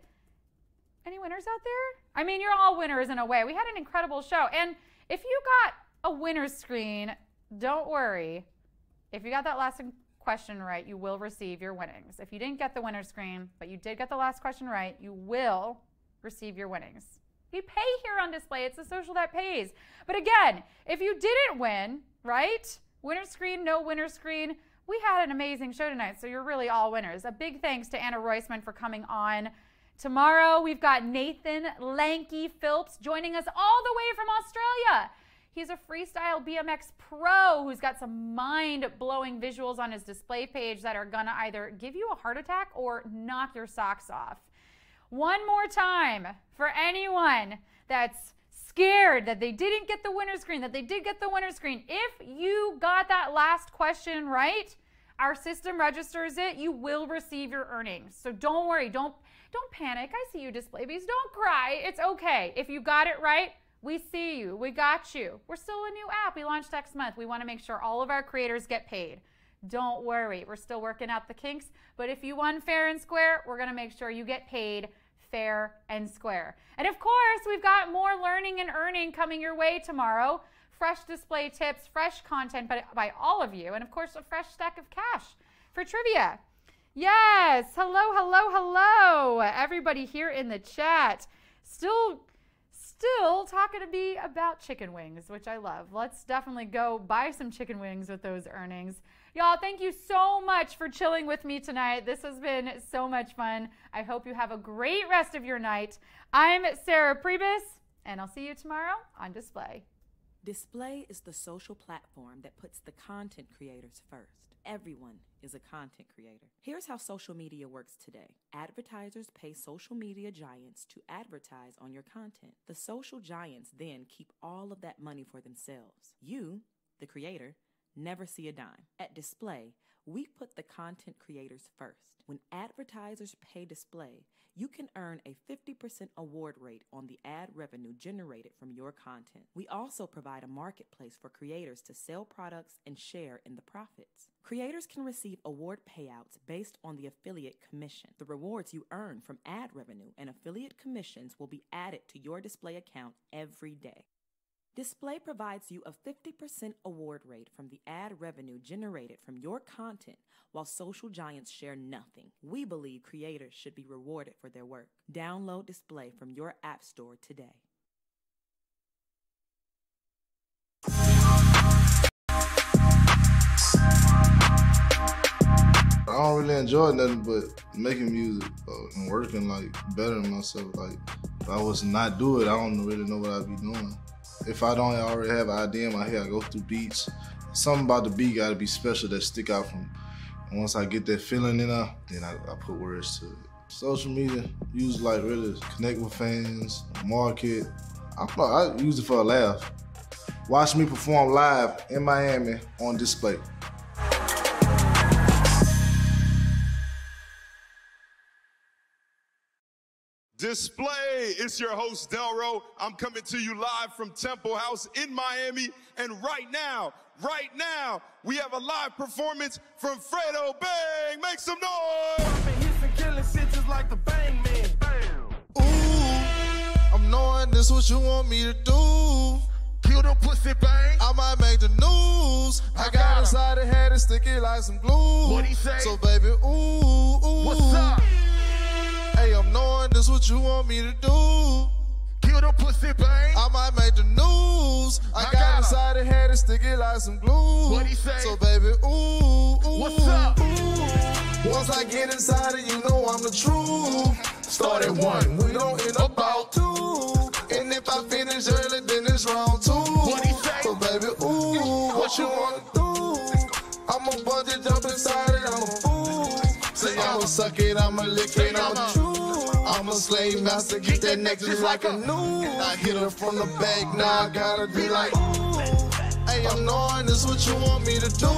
Any winners out there? I mean, you're all winners in a way. We had an incredible show. And if you got a winner's screen, don't worry. If you got that last question right, you will receive your winnings. If you didn't get the winner's screen, but you did get the last question right, you will receive your winnings. We pay here on display. It's the social that pays. But again, if you didn't win, right? Winner screen, no winner screen. We had an amazing show tonight, so you're really all winners. A big thanks to Anna Roisman for coming on. Tomorrow, we've got Nathan Lanky Phillips joining us all the way from Australia. He's a freestyle BMX pro who's got some mind blowing visuals on his display page that are gonna either give you a heart attack or knock your socks off. One more time for anyone that's scared that they didn't get the winner screen, that they did get the winner screen. If you got that last question right, our system registers it, you will receive your earnings. So don't worry, don't don't panic. I see you, display bees. Don't cry. It's okay. If you got it right, we see you. We got you. We're still a new app. We launched next month. We want to make sure all of our creators get paid. Don't worry. We're still working out the kinks. But if you won fair and square, we're going to make sure you get paid fair and square. And of course, we've got more learning and earning coming your way tomorrow. Fresh display tips, fresh content by, by all of you, and of course, a fresh stack of cash for trivia. Yes. Hello, hello, hello. Everybody here in the chat. Still still talking to me about chicken wings, which I love. Let's definitely go buy some chicken wings with those earnings. Y'all, thank you so much for chilling with me tonight. This has been so much fun. I hope you have a great rest of your night. I'm Sarah Priebus, and I'll see you tomorrow on display. Display is the social platform that puts the content creators first. Everyone is a content creator. Here's how social media works today advertisers pay social media giants to advertise on your content. The social giants then keep all of that money for themselves. You, the creator, never see a dime. At Display, we put the content creators first. When advertisers pay Display, you can earn a 50% award rate on the ad revenue generated from your content. We also provide a marketplace for creators to sell products and share in the profits. Creators can receive award payouts based on the affiliate commission. The rewards you earn from ad revenue and affiliate commissions will be added to your display account every day. Display provides you a 50% award rate from the ad revenue generated from your content, while social giants share nothing. We believe creators should be rewarded for their work. Download Display from your app store today. I don't really enjoy nothing but making music uh, and working, like bettering myself. Like if I was not do it, I don't really know what I'd be doing. If I don't already have an idea in my head, I go through beats. Something about the beat got to be special that stick out from. And once I get that feeling in there, then I, I put words to it. Social media, use like really connect with fans, market. I, I use it for a laugh. Watch me perform live in Miami on display. Display. It's your host, Delro. I'm coming to you live from Temple House in Miami. And right now, right now, we have a live performance from Fredo Bang. Make some noise. like the bang man. I'm knowing this what you want me to do. Kill the pussy bang. I might make the news. I, got inside the head and stick it like some glue. What he say? So baby, ooh, ooh. What's up? Hey, I'm knowing this what you want me to do. Kill the pussy bang. I might make the news. I, I got inside the head and stick it like some glue. What he say? So baby, ooh, ooh. What's up? Once I get inside it, you know I'm the truth. Start at one, we don't end up out two. And if I finish early, then it's round two. What he say? So baby, ooh, what you wanna do? I'm a bungee jump inside it, I'm a fool. Say I'ma suck it, I'ma lick it, I'ma chew. I'm a slave master, get that neck just like a new. I hit her from the back, now I gotta be like, ooh. Hey, I'm knowing this what you want me to do.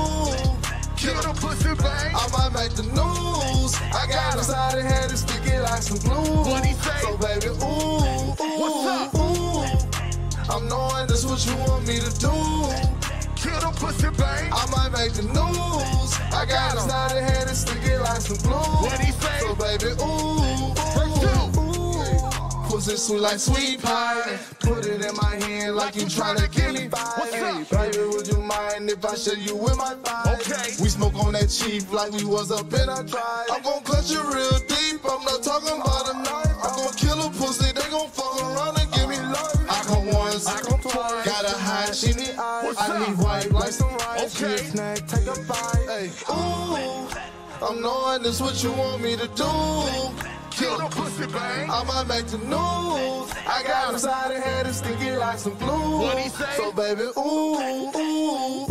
Kill the pussy bang. I might make the news. I got inside and stick it like some glue. What he say? So baby, ooh, ooh, What's up? ooh. I'm knowing this what you want me to do. Kill the pussy bang. I might make the news. I got head and stick it like some glue. What he say? So baby, ooh, sweet like sweet pie. Put it in my hand like you tryna get me by. What's Hey, up? baby, would you mind if I show you with my thighs? Okay. We smoke on that chief like we was up in our tribe. I'm gon' clutch you real deep. I'm not talking about a knife. I'm gon' kill a pussy. They gon' fuck around and give me life. I come once, I come twice. Got a high, she need eyes. I need white like some rice. Okay. She a snack, take a bite. Hey, ooh, I'm knowing this what you want me to do. Kill the pussy bang. I might make the news. I got inside and stick it like some glue. What he say? So baby, ooh, ooh, ooh.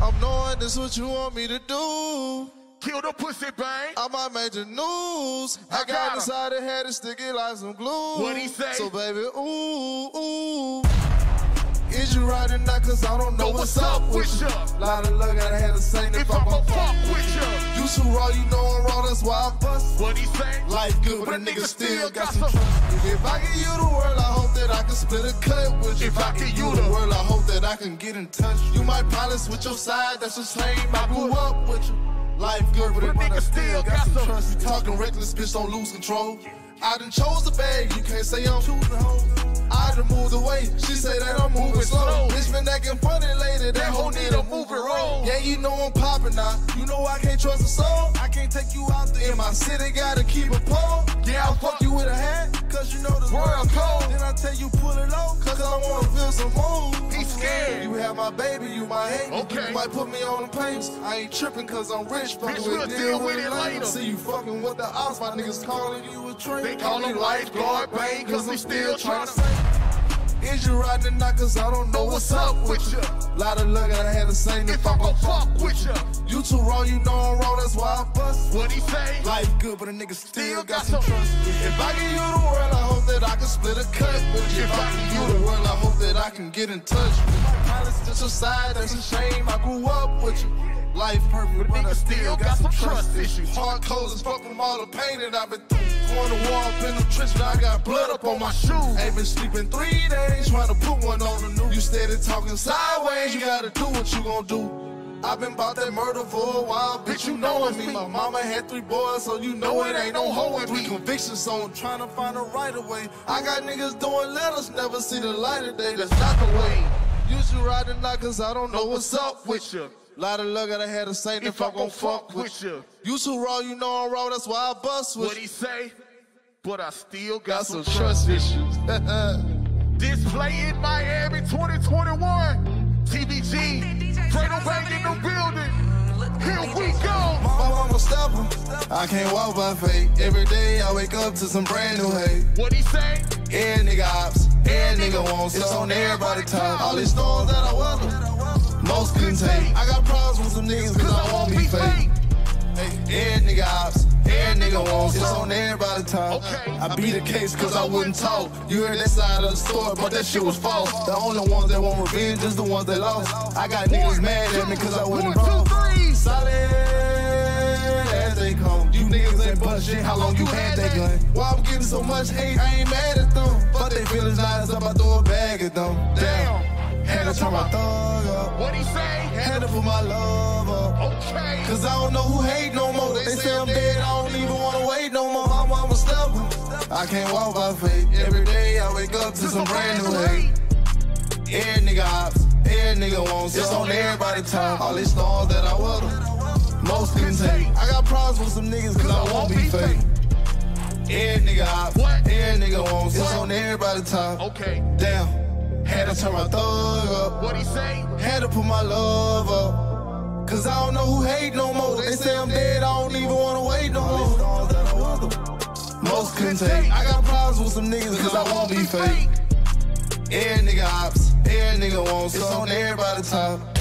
I'm knowing this what you want me to do. Kill the pussy bang. I might make the news. I, I got, inside and stick it like some glue. What he say? So baby, ooh, ooh. Is you riding now? Cause I don't know what's, up with you. Lot of luck, I had to say if, If I'm gon' fuck with you. You too raw, you know I'm raw, that's why I bust. What he say? Life good, but a nigga still got some trust. If I give you the world, I hope that I can split a cut with you. If I give you the world, I hope that I can get in touch. You might probably switch your side, that's a shame. I grew up with you. Life good, but a nigga still got some trust. You talking reckless, bitch, don't lose control. I done chose the bag, you can't say I'm choosing hoes. I done moved away, she say that I'm moving slow. Bitch been acting funny lately, that hoe need a moving roll. Yeah, you know I'm popping now. You know I can't trust a soul. I can't take you out there. In my city, gotta keep a pole. Yeah, I'll fuck you with a hat, cause you know the world cold. Then I tell you pull it low, cause I wanna feel some mood. He scared. You have my baby, you might hate me. Okay. You might put me on the papers. I ain't tripping cause I'm rich. But Bitch, we'll deal with it later. See you fucking with the ops, my niggas calling you a train. They call him lifeguard bang, cause we still tryna Is you riding now? Cause I don't know what's up with you. Lot of luck, I had the same If I'm gon' fuck with you. You too raw, you know I'm raw, that's why I bust. What he say? Life good, but a nigga still got some trust. If I give you the world, I hope that I can split a cut with you. If I give you the world, I hope that I can get in touch with you. Pilots to your side, that's a shame. I grew up with you. Life perfect, but I still got some trust issues. Hard clothes fuck from all the pain that I've been through. Going to war up in the trench, now I got blood up on my shoes. Ain't been sleeping three days, trying to put one on the news. You steady talking sideways, you gotta do what you gon' do. I've been about that murder for a while, bitch, you know knowin' me. My mama had three boys, so you know it ain't no hoeing Three convictions, so I'm trying to find a right of way. I got niggas doing letters, never see the light of day, that's not the way. You should ride the night, cause I don't know what's up with you. Lot of luck I had to say if I gon' fuck with you. You too raw, you know I'm raw, that's why I bust with What he say? But I still got, Got some trust issues. Display in Miami 2021. TBG. Fredo Bank in the building. Here we go. My mama stubborn. I can't walk by faith. Every day I wake up to some brand new hate. What he say? Yeah, nigga ops. Yeah, nigga wants. It's on everybody top. All these storms that I weather. Most couldn't take. I got problems with some niggas cause I won't be fake. Hey, yeah, nigga ops. Yeah, nigga wants. It's on everybody top. I beat the case cause I wouldn't talk. You heard that side of the story, but that shit was false. The only ones that want revenge is the ones that lost. I got niggas mad at me cause I wasn't wrong. Solid as they come. You niggas ain't bust shit. How long oh, you had that gun? Why I'm getting so much hate? I ain't mad at them. But they feelings nice up. I throw a bag at them. Damn. Had to turn my thug up. What he say? Had to put my love up. Cause I don't know who hate no more. They say I'm dead. I don't even wanna wait no more. My mama stubborn. I can't walk by faith. Every day I wake up to some brand new hate. Yeah, nigga ops. Yeah, nigga wants. It's on everybody time. All these stars that I weather. Most can take. I got problems with some niggas cause I won't be fake. Yeah, nigga ops. Yeah, nigga wants. It's on everybody time. Okay. Damn. Had to turn my thug up. What he say? Had to put my love up. Cause I don't know who hate no more. They say I'm dead, I don't even wanna wait no more. Most couldn't take. I got problems with some niggas cause I won't be fake. Yeah, nigga ops. Yeah, nigga wants. It's on everybody top.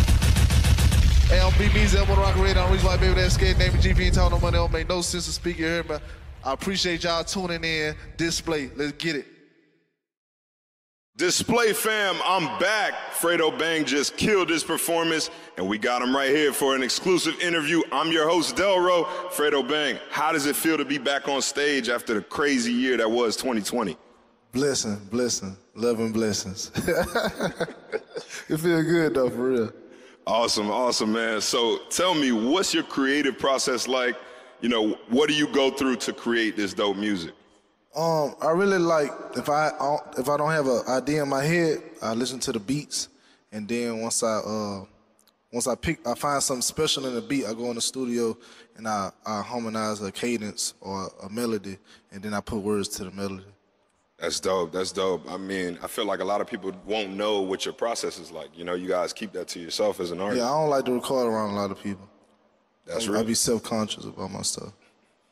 Hey, I'm BB's Elbow Rock Red. I'm Reach Like Baby That Skate. Name is GP and talk no money. Don't make no sense to speak here, but I appreciate y'all tuning in. Display. Let's get it. Display fam, I'm back. Fredo Bang just killed his performance, and we got him right here for an exclusive interview. I'm your host, Delro. Fredo Bang, how does it feel to be back on stage after the crazy year that was 2020? Blessing, blessing, love and blessings. it feel good though, for real. Awesome, awesome, man. So tell me, what's your creative process like? You know, what do you go through to create this dope music? Um, I really like if I if I don't have an idea in my head, I listen to the beats, and then once I uh once I pick, I find something special in the beat. I go in the studio and I, I harmonize a cadence or a melody, and then I put words to the melody. That's dope. That's dope. I mean, I feel like a lot of people won't know what your process is like. You know, you guys keep that to yourself as an artist. Yeah, I don't like to record around a lot of people. That's real. I be self conscious about my stuff.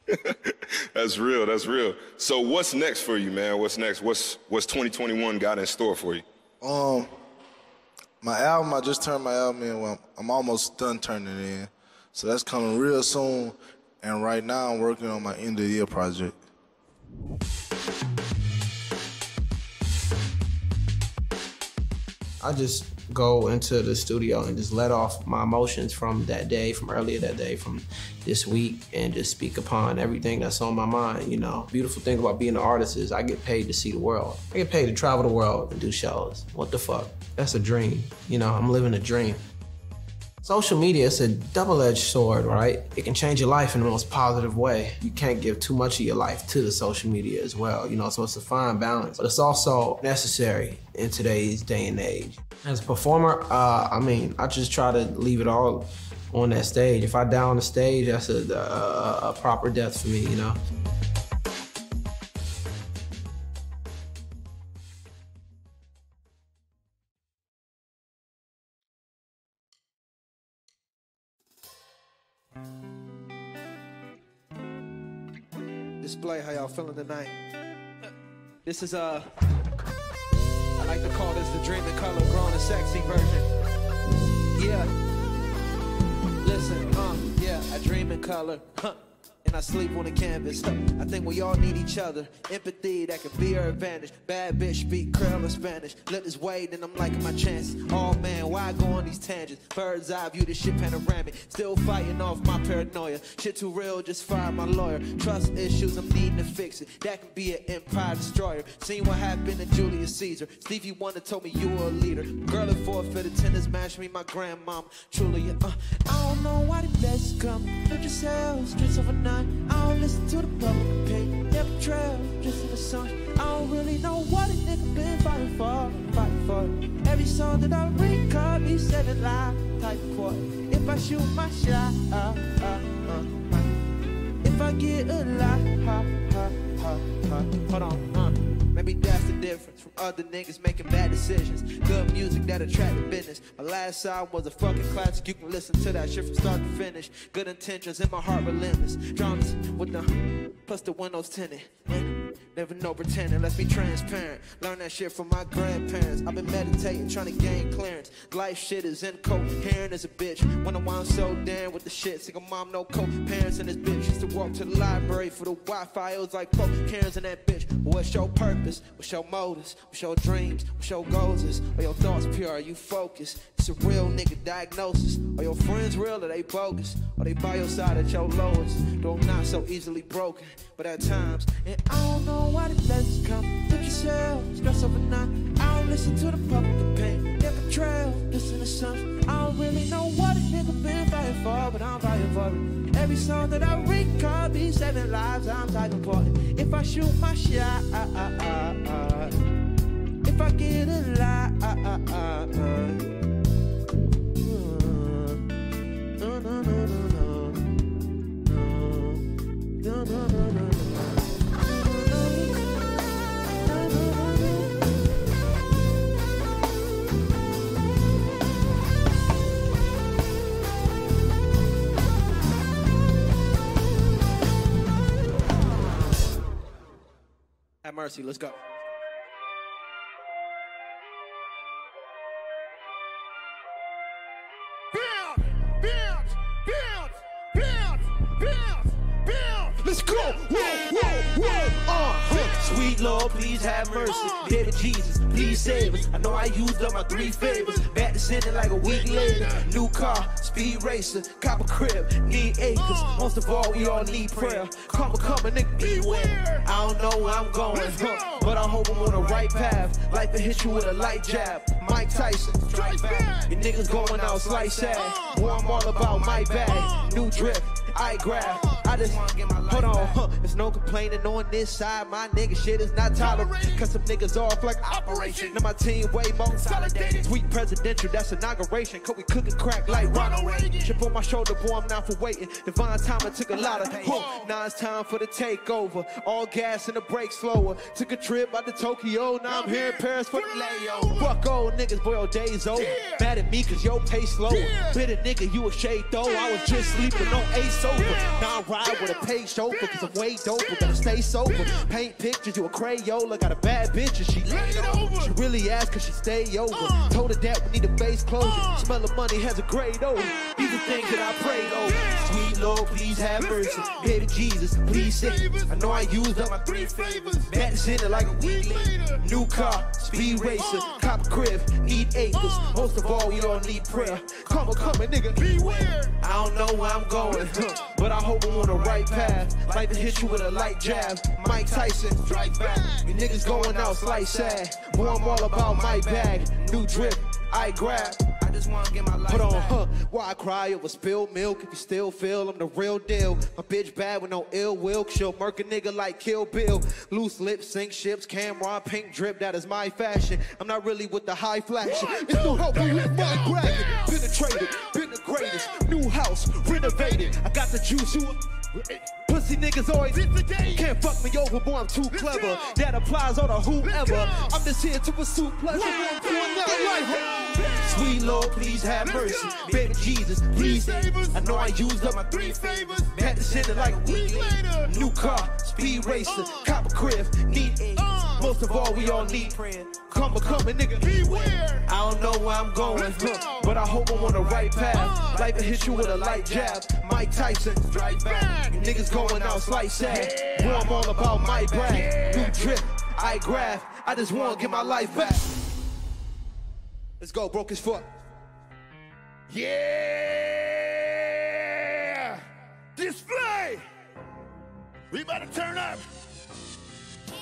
That's real. That's real. So what's next for you, man? What's next? What's what's 2021 got in store for you? Um, my album, I just turned my album in. Well, I'm almost done turning it in, so that's coming real soon. And right now, I'm working on my end of the year project. I just go into the studio and just let off my emotions from that day, from earlier that day, from this week, and just speak upon everything that's on my mind. You know, beautiful thing about being an artist is I get paid to see the world. I get paid to travel the world and do shows. What the fuck? That's a dream. You know, I'm living a dream. Social media is a double-edged sword, right? It can change your life in the most positive way. You can't give too much of your life to the social media as well, you know, so it's a fine balance. But it's also necessary in today's day and age. As a performer, uh, I mean, I just try to leave it all on that stage. If I die on the stage, that's a, a, a proper death for me, you know? How y'all feeling tonight. This is uh I like to call this the dream in color grown and sexy version. Yeah. Listen, uh, yeah, I dream in color. Huh. And I sleep on the canvas. I think we all need each other. Empathy that can be our advantage. Bad bitch speak Creole or Spanish. Let this wait, and I'm liking my chances. Oh man, why go on these tangents? Bird's eye view, this shit panoramic. Still fighting off my paranoia. Shit too real, just fire my lawyer. Trust issues, I'm needing to fix it. That can be an empire destroyer. Seen what happened to Julius Caesar. Stevie Wonder told me you were a leader. Girl at forfeit tennis match me, my grandmom. Truly, uh, I don't know why the best come. Put yourself streets overnight. I don't listen to the public opinion. Never trail, just in the sun. I don't really know what a nigga been fighting for. Fighting for. Every song that I record be seven live type court. If I shoot my shot, uh, uh, uh, uh. if I get a lot, ha, ha, ha, ha. Hold on, uh. Maybe that's the difference from other niggas making bad decisions. Good music that attracted business. My last album was a fucking classic. You can listen to that shit from start to finish. Good intentions in my heart relentless. Drums with the plus the windows tinted. Never no pretending. Let's be transparent. Learn that shit from my grandparents. I've been meditating, trying to gain clearance. Life shit is incoherent as a bitch. Wonder why I'm so damn with the shit. Single mom, no co-parents and this bitch. Used to walk to the library for the Wi-Fi. It was like four Karens in that bitch. What's your purpose? What's your motives? What's your dreams? What's your goals? Is? Are your thoughts pure? Are you focused? It's a real nigga diagnosis. Are your friends real or they bogus? Are they by your side at your lowest? Though I'm not so easily broken, but at times, and I know why the blessings come. Put yourself, stress overnight. I don't listen to the public opinion. Never trail, in the sun. I don't really know what a nigga been fighting for, but I'm fighting for it. Every song that I record, these seven lives, I'm type important. If I shoot my shot, if I get a lie, no, no, no, no, no, no, no, no, no, no. At Mercy, let's go. Let's go. Whoa, whoa, whoa. Uh, Lord, please have mercy. Baby Jesus, please save us. I know I used up my three favors. Back to sending like a week later. New car, speed racer, copper crib, need acres. Most of all, we all need prayer. Come, come, nigga, beware. I don't know where I'm going, huh, but I hope I'm on the right path. Life will hit you with a light jab. Mike Tyson, strike back. Your niggas going out slice sad. Boy, I'm all about my bag. New drift, I grab. I just hold on, huh? There's no complaining on this side. My nigga shit is not tolerated. Cause some niggas off like operation. Now my team way more consolidated. Sweet presidential, that's inauguration. Cause we cooking crack like Ronald Reagan. Chip on my shoulder, boy, I'm not for waiting. Divine time, I took a lot of huh. Now it's time for the takeover. All gas and the brakes slower. Took a trip out to Tokyo. Now I'm here in Paris for the layover. Fuck old niggas, boy, your days over. Mad at me cause your pace slower. Bitter nigga, you a shade though. I was just sleeping on ace sober. Now I ride with a paid chauffeur cause I'm way doper. Gotta stay sober. Paint pictures, you a Crayola. Got a bad bitch and she laid over. She really asked cause she stay over. Told her that we need a face closure. Smell of money has a grade over. These are things that I prayed over. Sweet Lord, please have mercy. Baby Jesus, please save. I know I used up my three favors. Back to it like a week later. New car, speed racer, cop crib, need acres. Most of all, we all need prayer. Come on, come on, nigga, beware. I don't know where I'm going, but I hope I'm on the right path. Like to hit you with a light jab. Mike Tyson, strike back. You niggas going out slice sad. Boy, I'm all about my bag. New drip, I grab. I just wanna get my life Hold on, huh? Why I cry over spilled milk if you still feel I'm the real deal. My bitch bad with no ill will. She'll murk a nigga like Kill Bill. Loose lips, sink ships, camera, pink drip. That is my fashion. I'm not really with the high flashing. It's no hope we live my bragging. Penetrated, greatest. New house, renovated. I got the juice. You. Pussy niggas always can't fuck me over, boy. I'm too clever. That applies on a whoever. I'm just here to pursue pleasure. I'm doing that right. Sweet Lord, please have mercy. Baby Jesus, please save us. I know I used up my three favors. Had to send it like a week later. New car, speed racer, copper crib, need aid. Most of all, we all need Come, come, nigga. Beware. I don't know where I'm going, but I hope I'm on the right path. Uh. Life will hit you with a light jab. Mike Tyson, strike back. Niggas going out slice that. Boy, I'm all about my brand. New drip, I grab. I just want to get my life back. Let's go, broke as fuck. Yeah! Display! We about to turn up.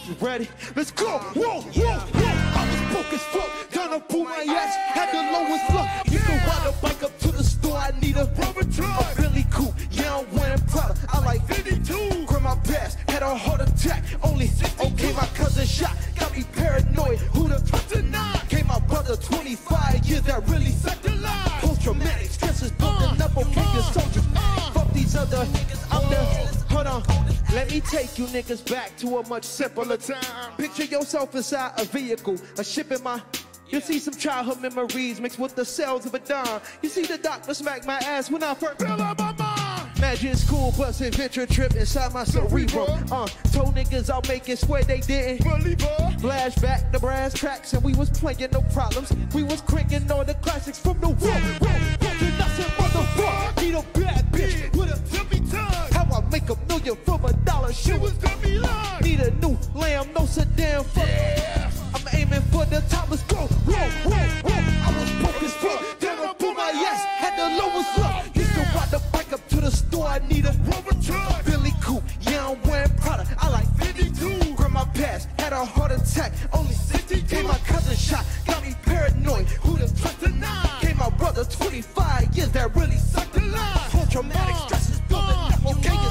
You ready? Let's go. Whoa, whoa, whoa. I was broke as fuck. Trying to pull my ass. Had the lowest luck. You can ride a bike up to the store. I need a rubber truck. A Billy Coupe. Yeah, I'm wearing Prada. I like 52. Grandma passed. Had a heart attack. Only okay. My cousin shot. Got me paranoid. Who the nine? Gave my brother 25 years. That really sucked a lot. Post traumatic stress is building up. Okay, uh, you soldier. Fuck these other niggas out there. Hold on. Let me take you niggas back to a much simpler time. Picture yourself inside a vehicle, a ship in my. You see some childhood memories mixed with the cells of a dime. You see the doctor smack my ass when I first fell out my mind. Imagine school bus adventure trip inside my cerebrum. Uh, told niggas I'll make it, swear they didn't. Flashback the brass tracks and we was playing no problems. We was cranking all the classics from the wall. Walking us motherfucker. Need a bad make a million from a dollar shoe. was gonna be live. Need a new lamb, no sedan. Fuck. Yeah. I'm aiming for the top. Let's go. Whoa, whoa, whoa. I was broke as fuck. Down up on my ass. Had the lowest luck. Used to ride the bike up to the store. I need a rubber truck. Billy Coupe. Yeah, I'm wearing Prada. I like 52. Grandma passed. Had a heart attack. Only 60. Came my cousin shot. Got me paranoid. Who the fuck to nine? Came my brother 25 years. That really sucked a lot. Post traumatic stress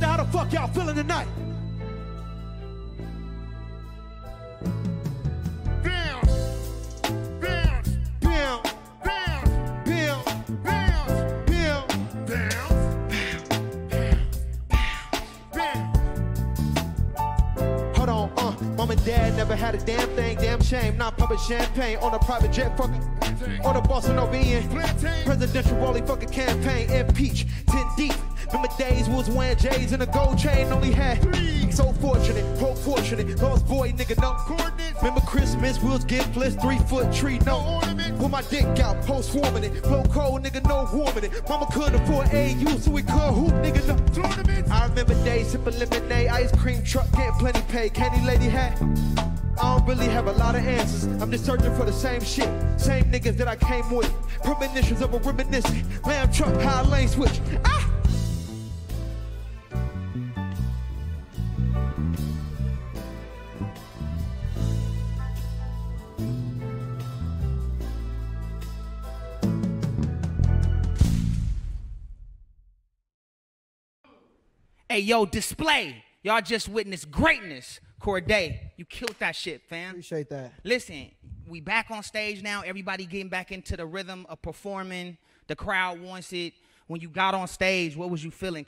Now, how the fuck y'all feeling tonight? Uh, mom and dad never had a damn thing, damn shame. Not pumping champagne on a private jet, fucking on a Boston OB in presidential rolling fucking campaign. Impeach, 10 deep. Remember days we was wearing J's and a gold chain only had three. So fortunate, proportionate, lost boy nigga no coordinates. Remember Christmas, we was giftless, three foot tree, no Put my dick out, post warming it, blow cold nigga, no warming it. Mama couldn't afford AU, so we could hoop nigga, no I remember days sipping lemonade, ice cream truck, getting plenty pay, candy lady hat. I don't really have a lot of answers. I'm just searching for the same shit. Same niggas that I came with. Premonitions of a reminiscent. Lamb truck, high lane switch. Ah! Hey, yo, display. Y'all just witnessed greatness. Cordae, you killed that shit, fam. Appreciate that. Listen, we back on stage now. Everybody getting back into the rhythm of performing. The crowd wants it. When you got on stage, what was you feeling?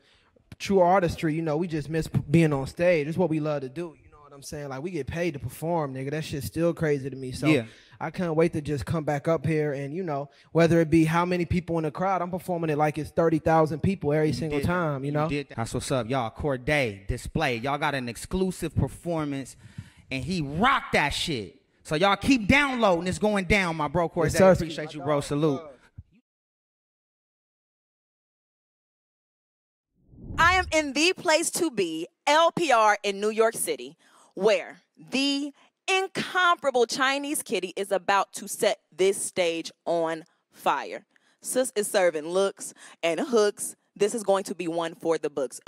True artistry, you know, we just miss being on stage. It's what we love to do. You know what I'm saying? Like we get paid to perform, nigga. That shit's still crazy to me. So Yeah. I can't wait to just come back up here and you know, whether it be how many people in the crowd, I'm performing it like it's thirty thousand people every single did- time. You know. did that. That's what's up, y'all. Cordae, display. Y'all got an exclusive performance, and he rocked that shit. So y'all keep downloading. It's going down, my bro. Cordae, Yes, sir. appreciate you, bro. Salute. I am in the place to be, LPR in New York City, where the incomparable Chinese kitty is about to set this stage on fire. Sis is serving looks and hooks. This is going to be one for the books.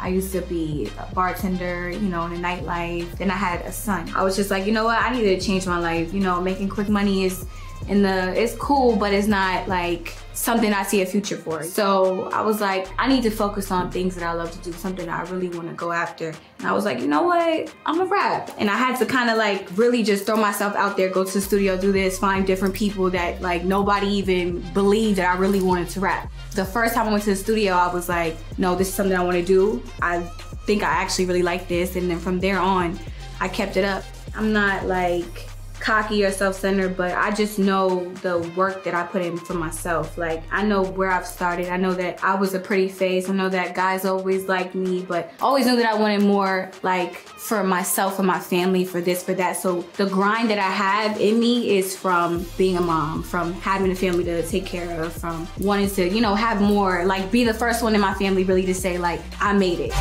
I used to be a bartender, you know, in the nightlife. Then I had a son. I was just like, you know what? I needed to change my life. You know, making quick money is and the it's cool, but it's not like something I see a future for. So I was like, I need to focus on things that I love to do, something that I really want to go after. And I was like, you know what? I'm a rap. And I had to kind of like really just throw myself out there, go to the studio, do this, find different people that like nobody even believed that I really wanted to rap. The first time I went to the studio, I was like, no, this is something I want to do. I think I actually really like this. And then from there on, I kept it up. I'm not like cocky or self-centered, but I just know the work that I put in for myself. Like I know where I've started. I know that I was a pretty face. I know that guys always liked me, but always knew that I wanted more like for myself and my family, for this, for that. So the grind that I have in me is from being a mom, from having a family to take care of, from wanting to, you know, have more, like be the first one in my family really to say like, I made it.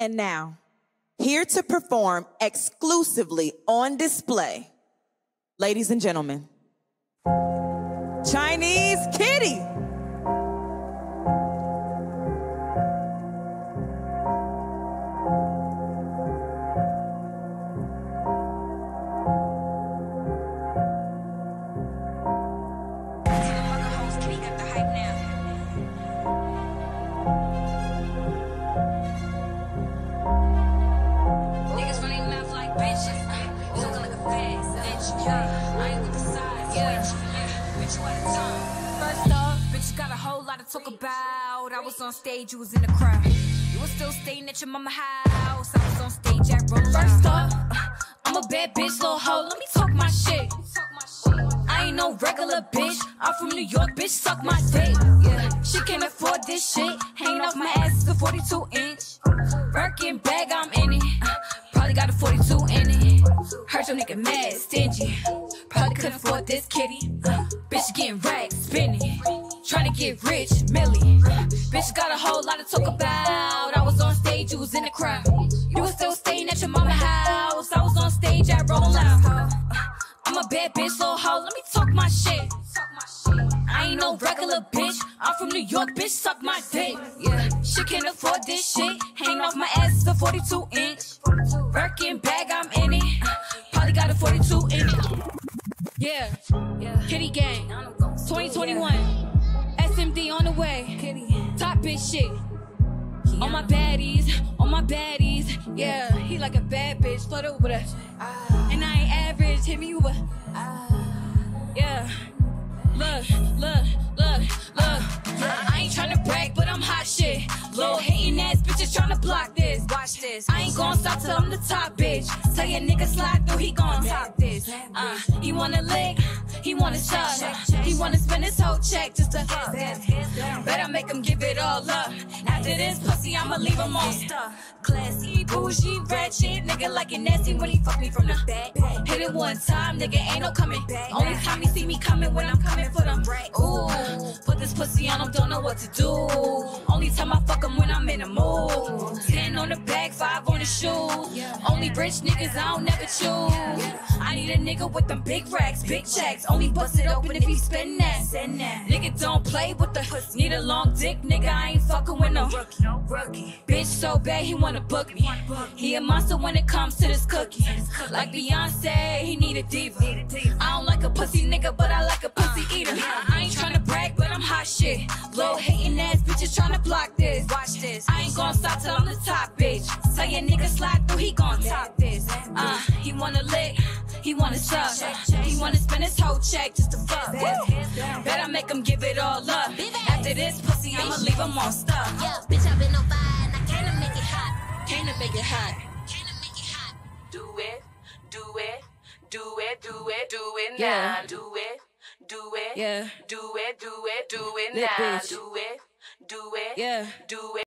And now, here to perform exclusively on display, ladies and gentlemen, Chinese Kitty. Talk about. I was on stage, you was in the crowd. You was still staying at your mama house. I was on stage at Rolling First up, uh, I'm a bad bitch, little hoe. Let me talk my shit. I ain't no regular bitch. I'm from New York, bitch, suck my dick. Yeah, she can't afford this shit. Hanging off my ass is a 42 inch. Birkin bag, I'm in it. Uh, Probably got a 42 in it. Heard your nigga mad, stingy. Probably couldn't afford this kitty. Uh, bitch getting racks, spinning. Trying to get rich, Millie. Bitch got a whole lot to talk about. I was on stage, you was in the crowd. You was still staying at your mama house. I was on stage at Rolling Loud. I'm a bad bitch, little hoe. Let me talk my shit. I ain't no regular bitch. I'm from New York, bitch. Suck my dick. Yeah, she can't afford this shit. Hang off my ass a 42 inch. Birkin bag, I'm in it. Probably got a 42 in it. Yeah, yeah. Kitty gang, 2021. On the way. Top bitch shit. On my baddies, on my baddies. Yeah, he like a bad bitch. Float over there. And I ain't average. Hit me over. Yeah. Look, look, look, look. I ain't tryna brag, but I'm hot shit. Little hating ass bitches tryna block this. Watch this. I ain't gon' stop till I'm the top bitch. Tell your nigga slide through, he gon' top this. Uh, he wanna lick, he wanna shove. He wanna spend his whole check just to fuck. Better make him give it all up. After this pussy, I'ma leave him on stuff. Classy, bougie, ratchet. Nigga like it nasty when he fuck me from the back. Hit it one time, nigga ain't no coming. Only time he see me coming when I'm coming for them. Ooh, put this pussy on him, don't know what to do. Only time I fuck him when I'm in the mood. Ten on the back, five on the shoe. Only rich niggas I don't never choose. I need a nigga with them big racks, big checks. Only bust it open if he spend that. Nigga don't play with the pussy. Need a long dick, nigga. I ain't fucking with no rookie. Bitch so bad he wanna book me. He a monster when it comes to this cookie. Like Beyonce, he need a diva. I don't like a pussy nigga, but I like a pussy eater. I ain't tryna brag, but I'm hot shit. Low hating ass bitches tryna block this. Watch this. I ain't gon' stop till I'm the top bitch. Tell your nigga slide through, he gon' top this. Uh, he wanna lick, he wanna suck. He wanna spend his whole check just to fuck. Better make him give it all up. After this pussy, I'ma leave him on stuff. Yo, bitch, I've been on fire Can't make it hot. Do it, do it, do it, do it, do it Yeah. now. Do it, do it, Yeah. do it, do it, do it now. bitch. Do it, do it, Yeah. do it.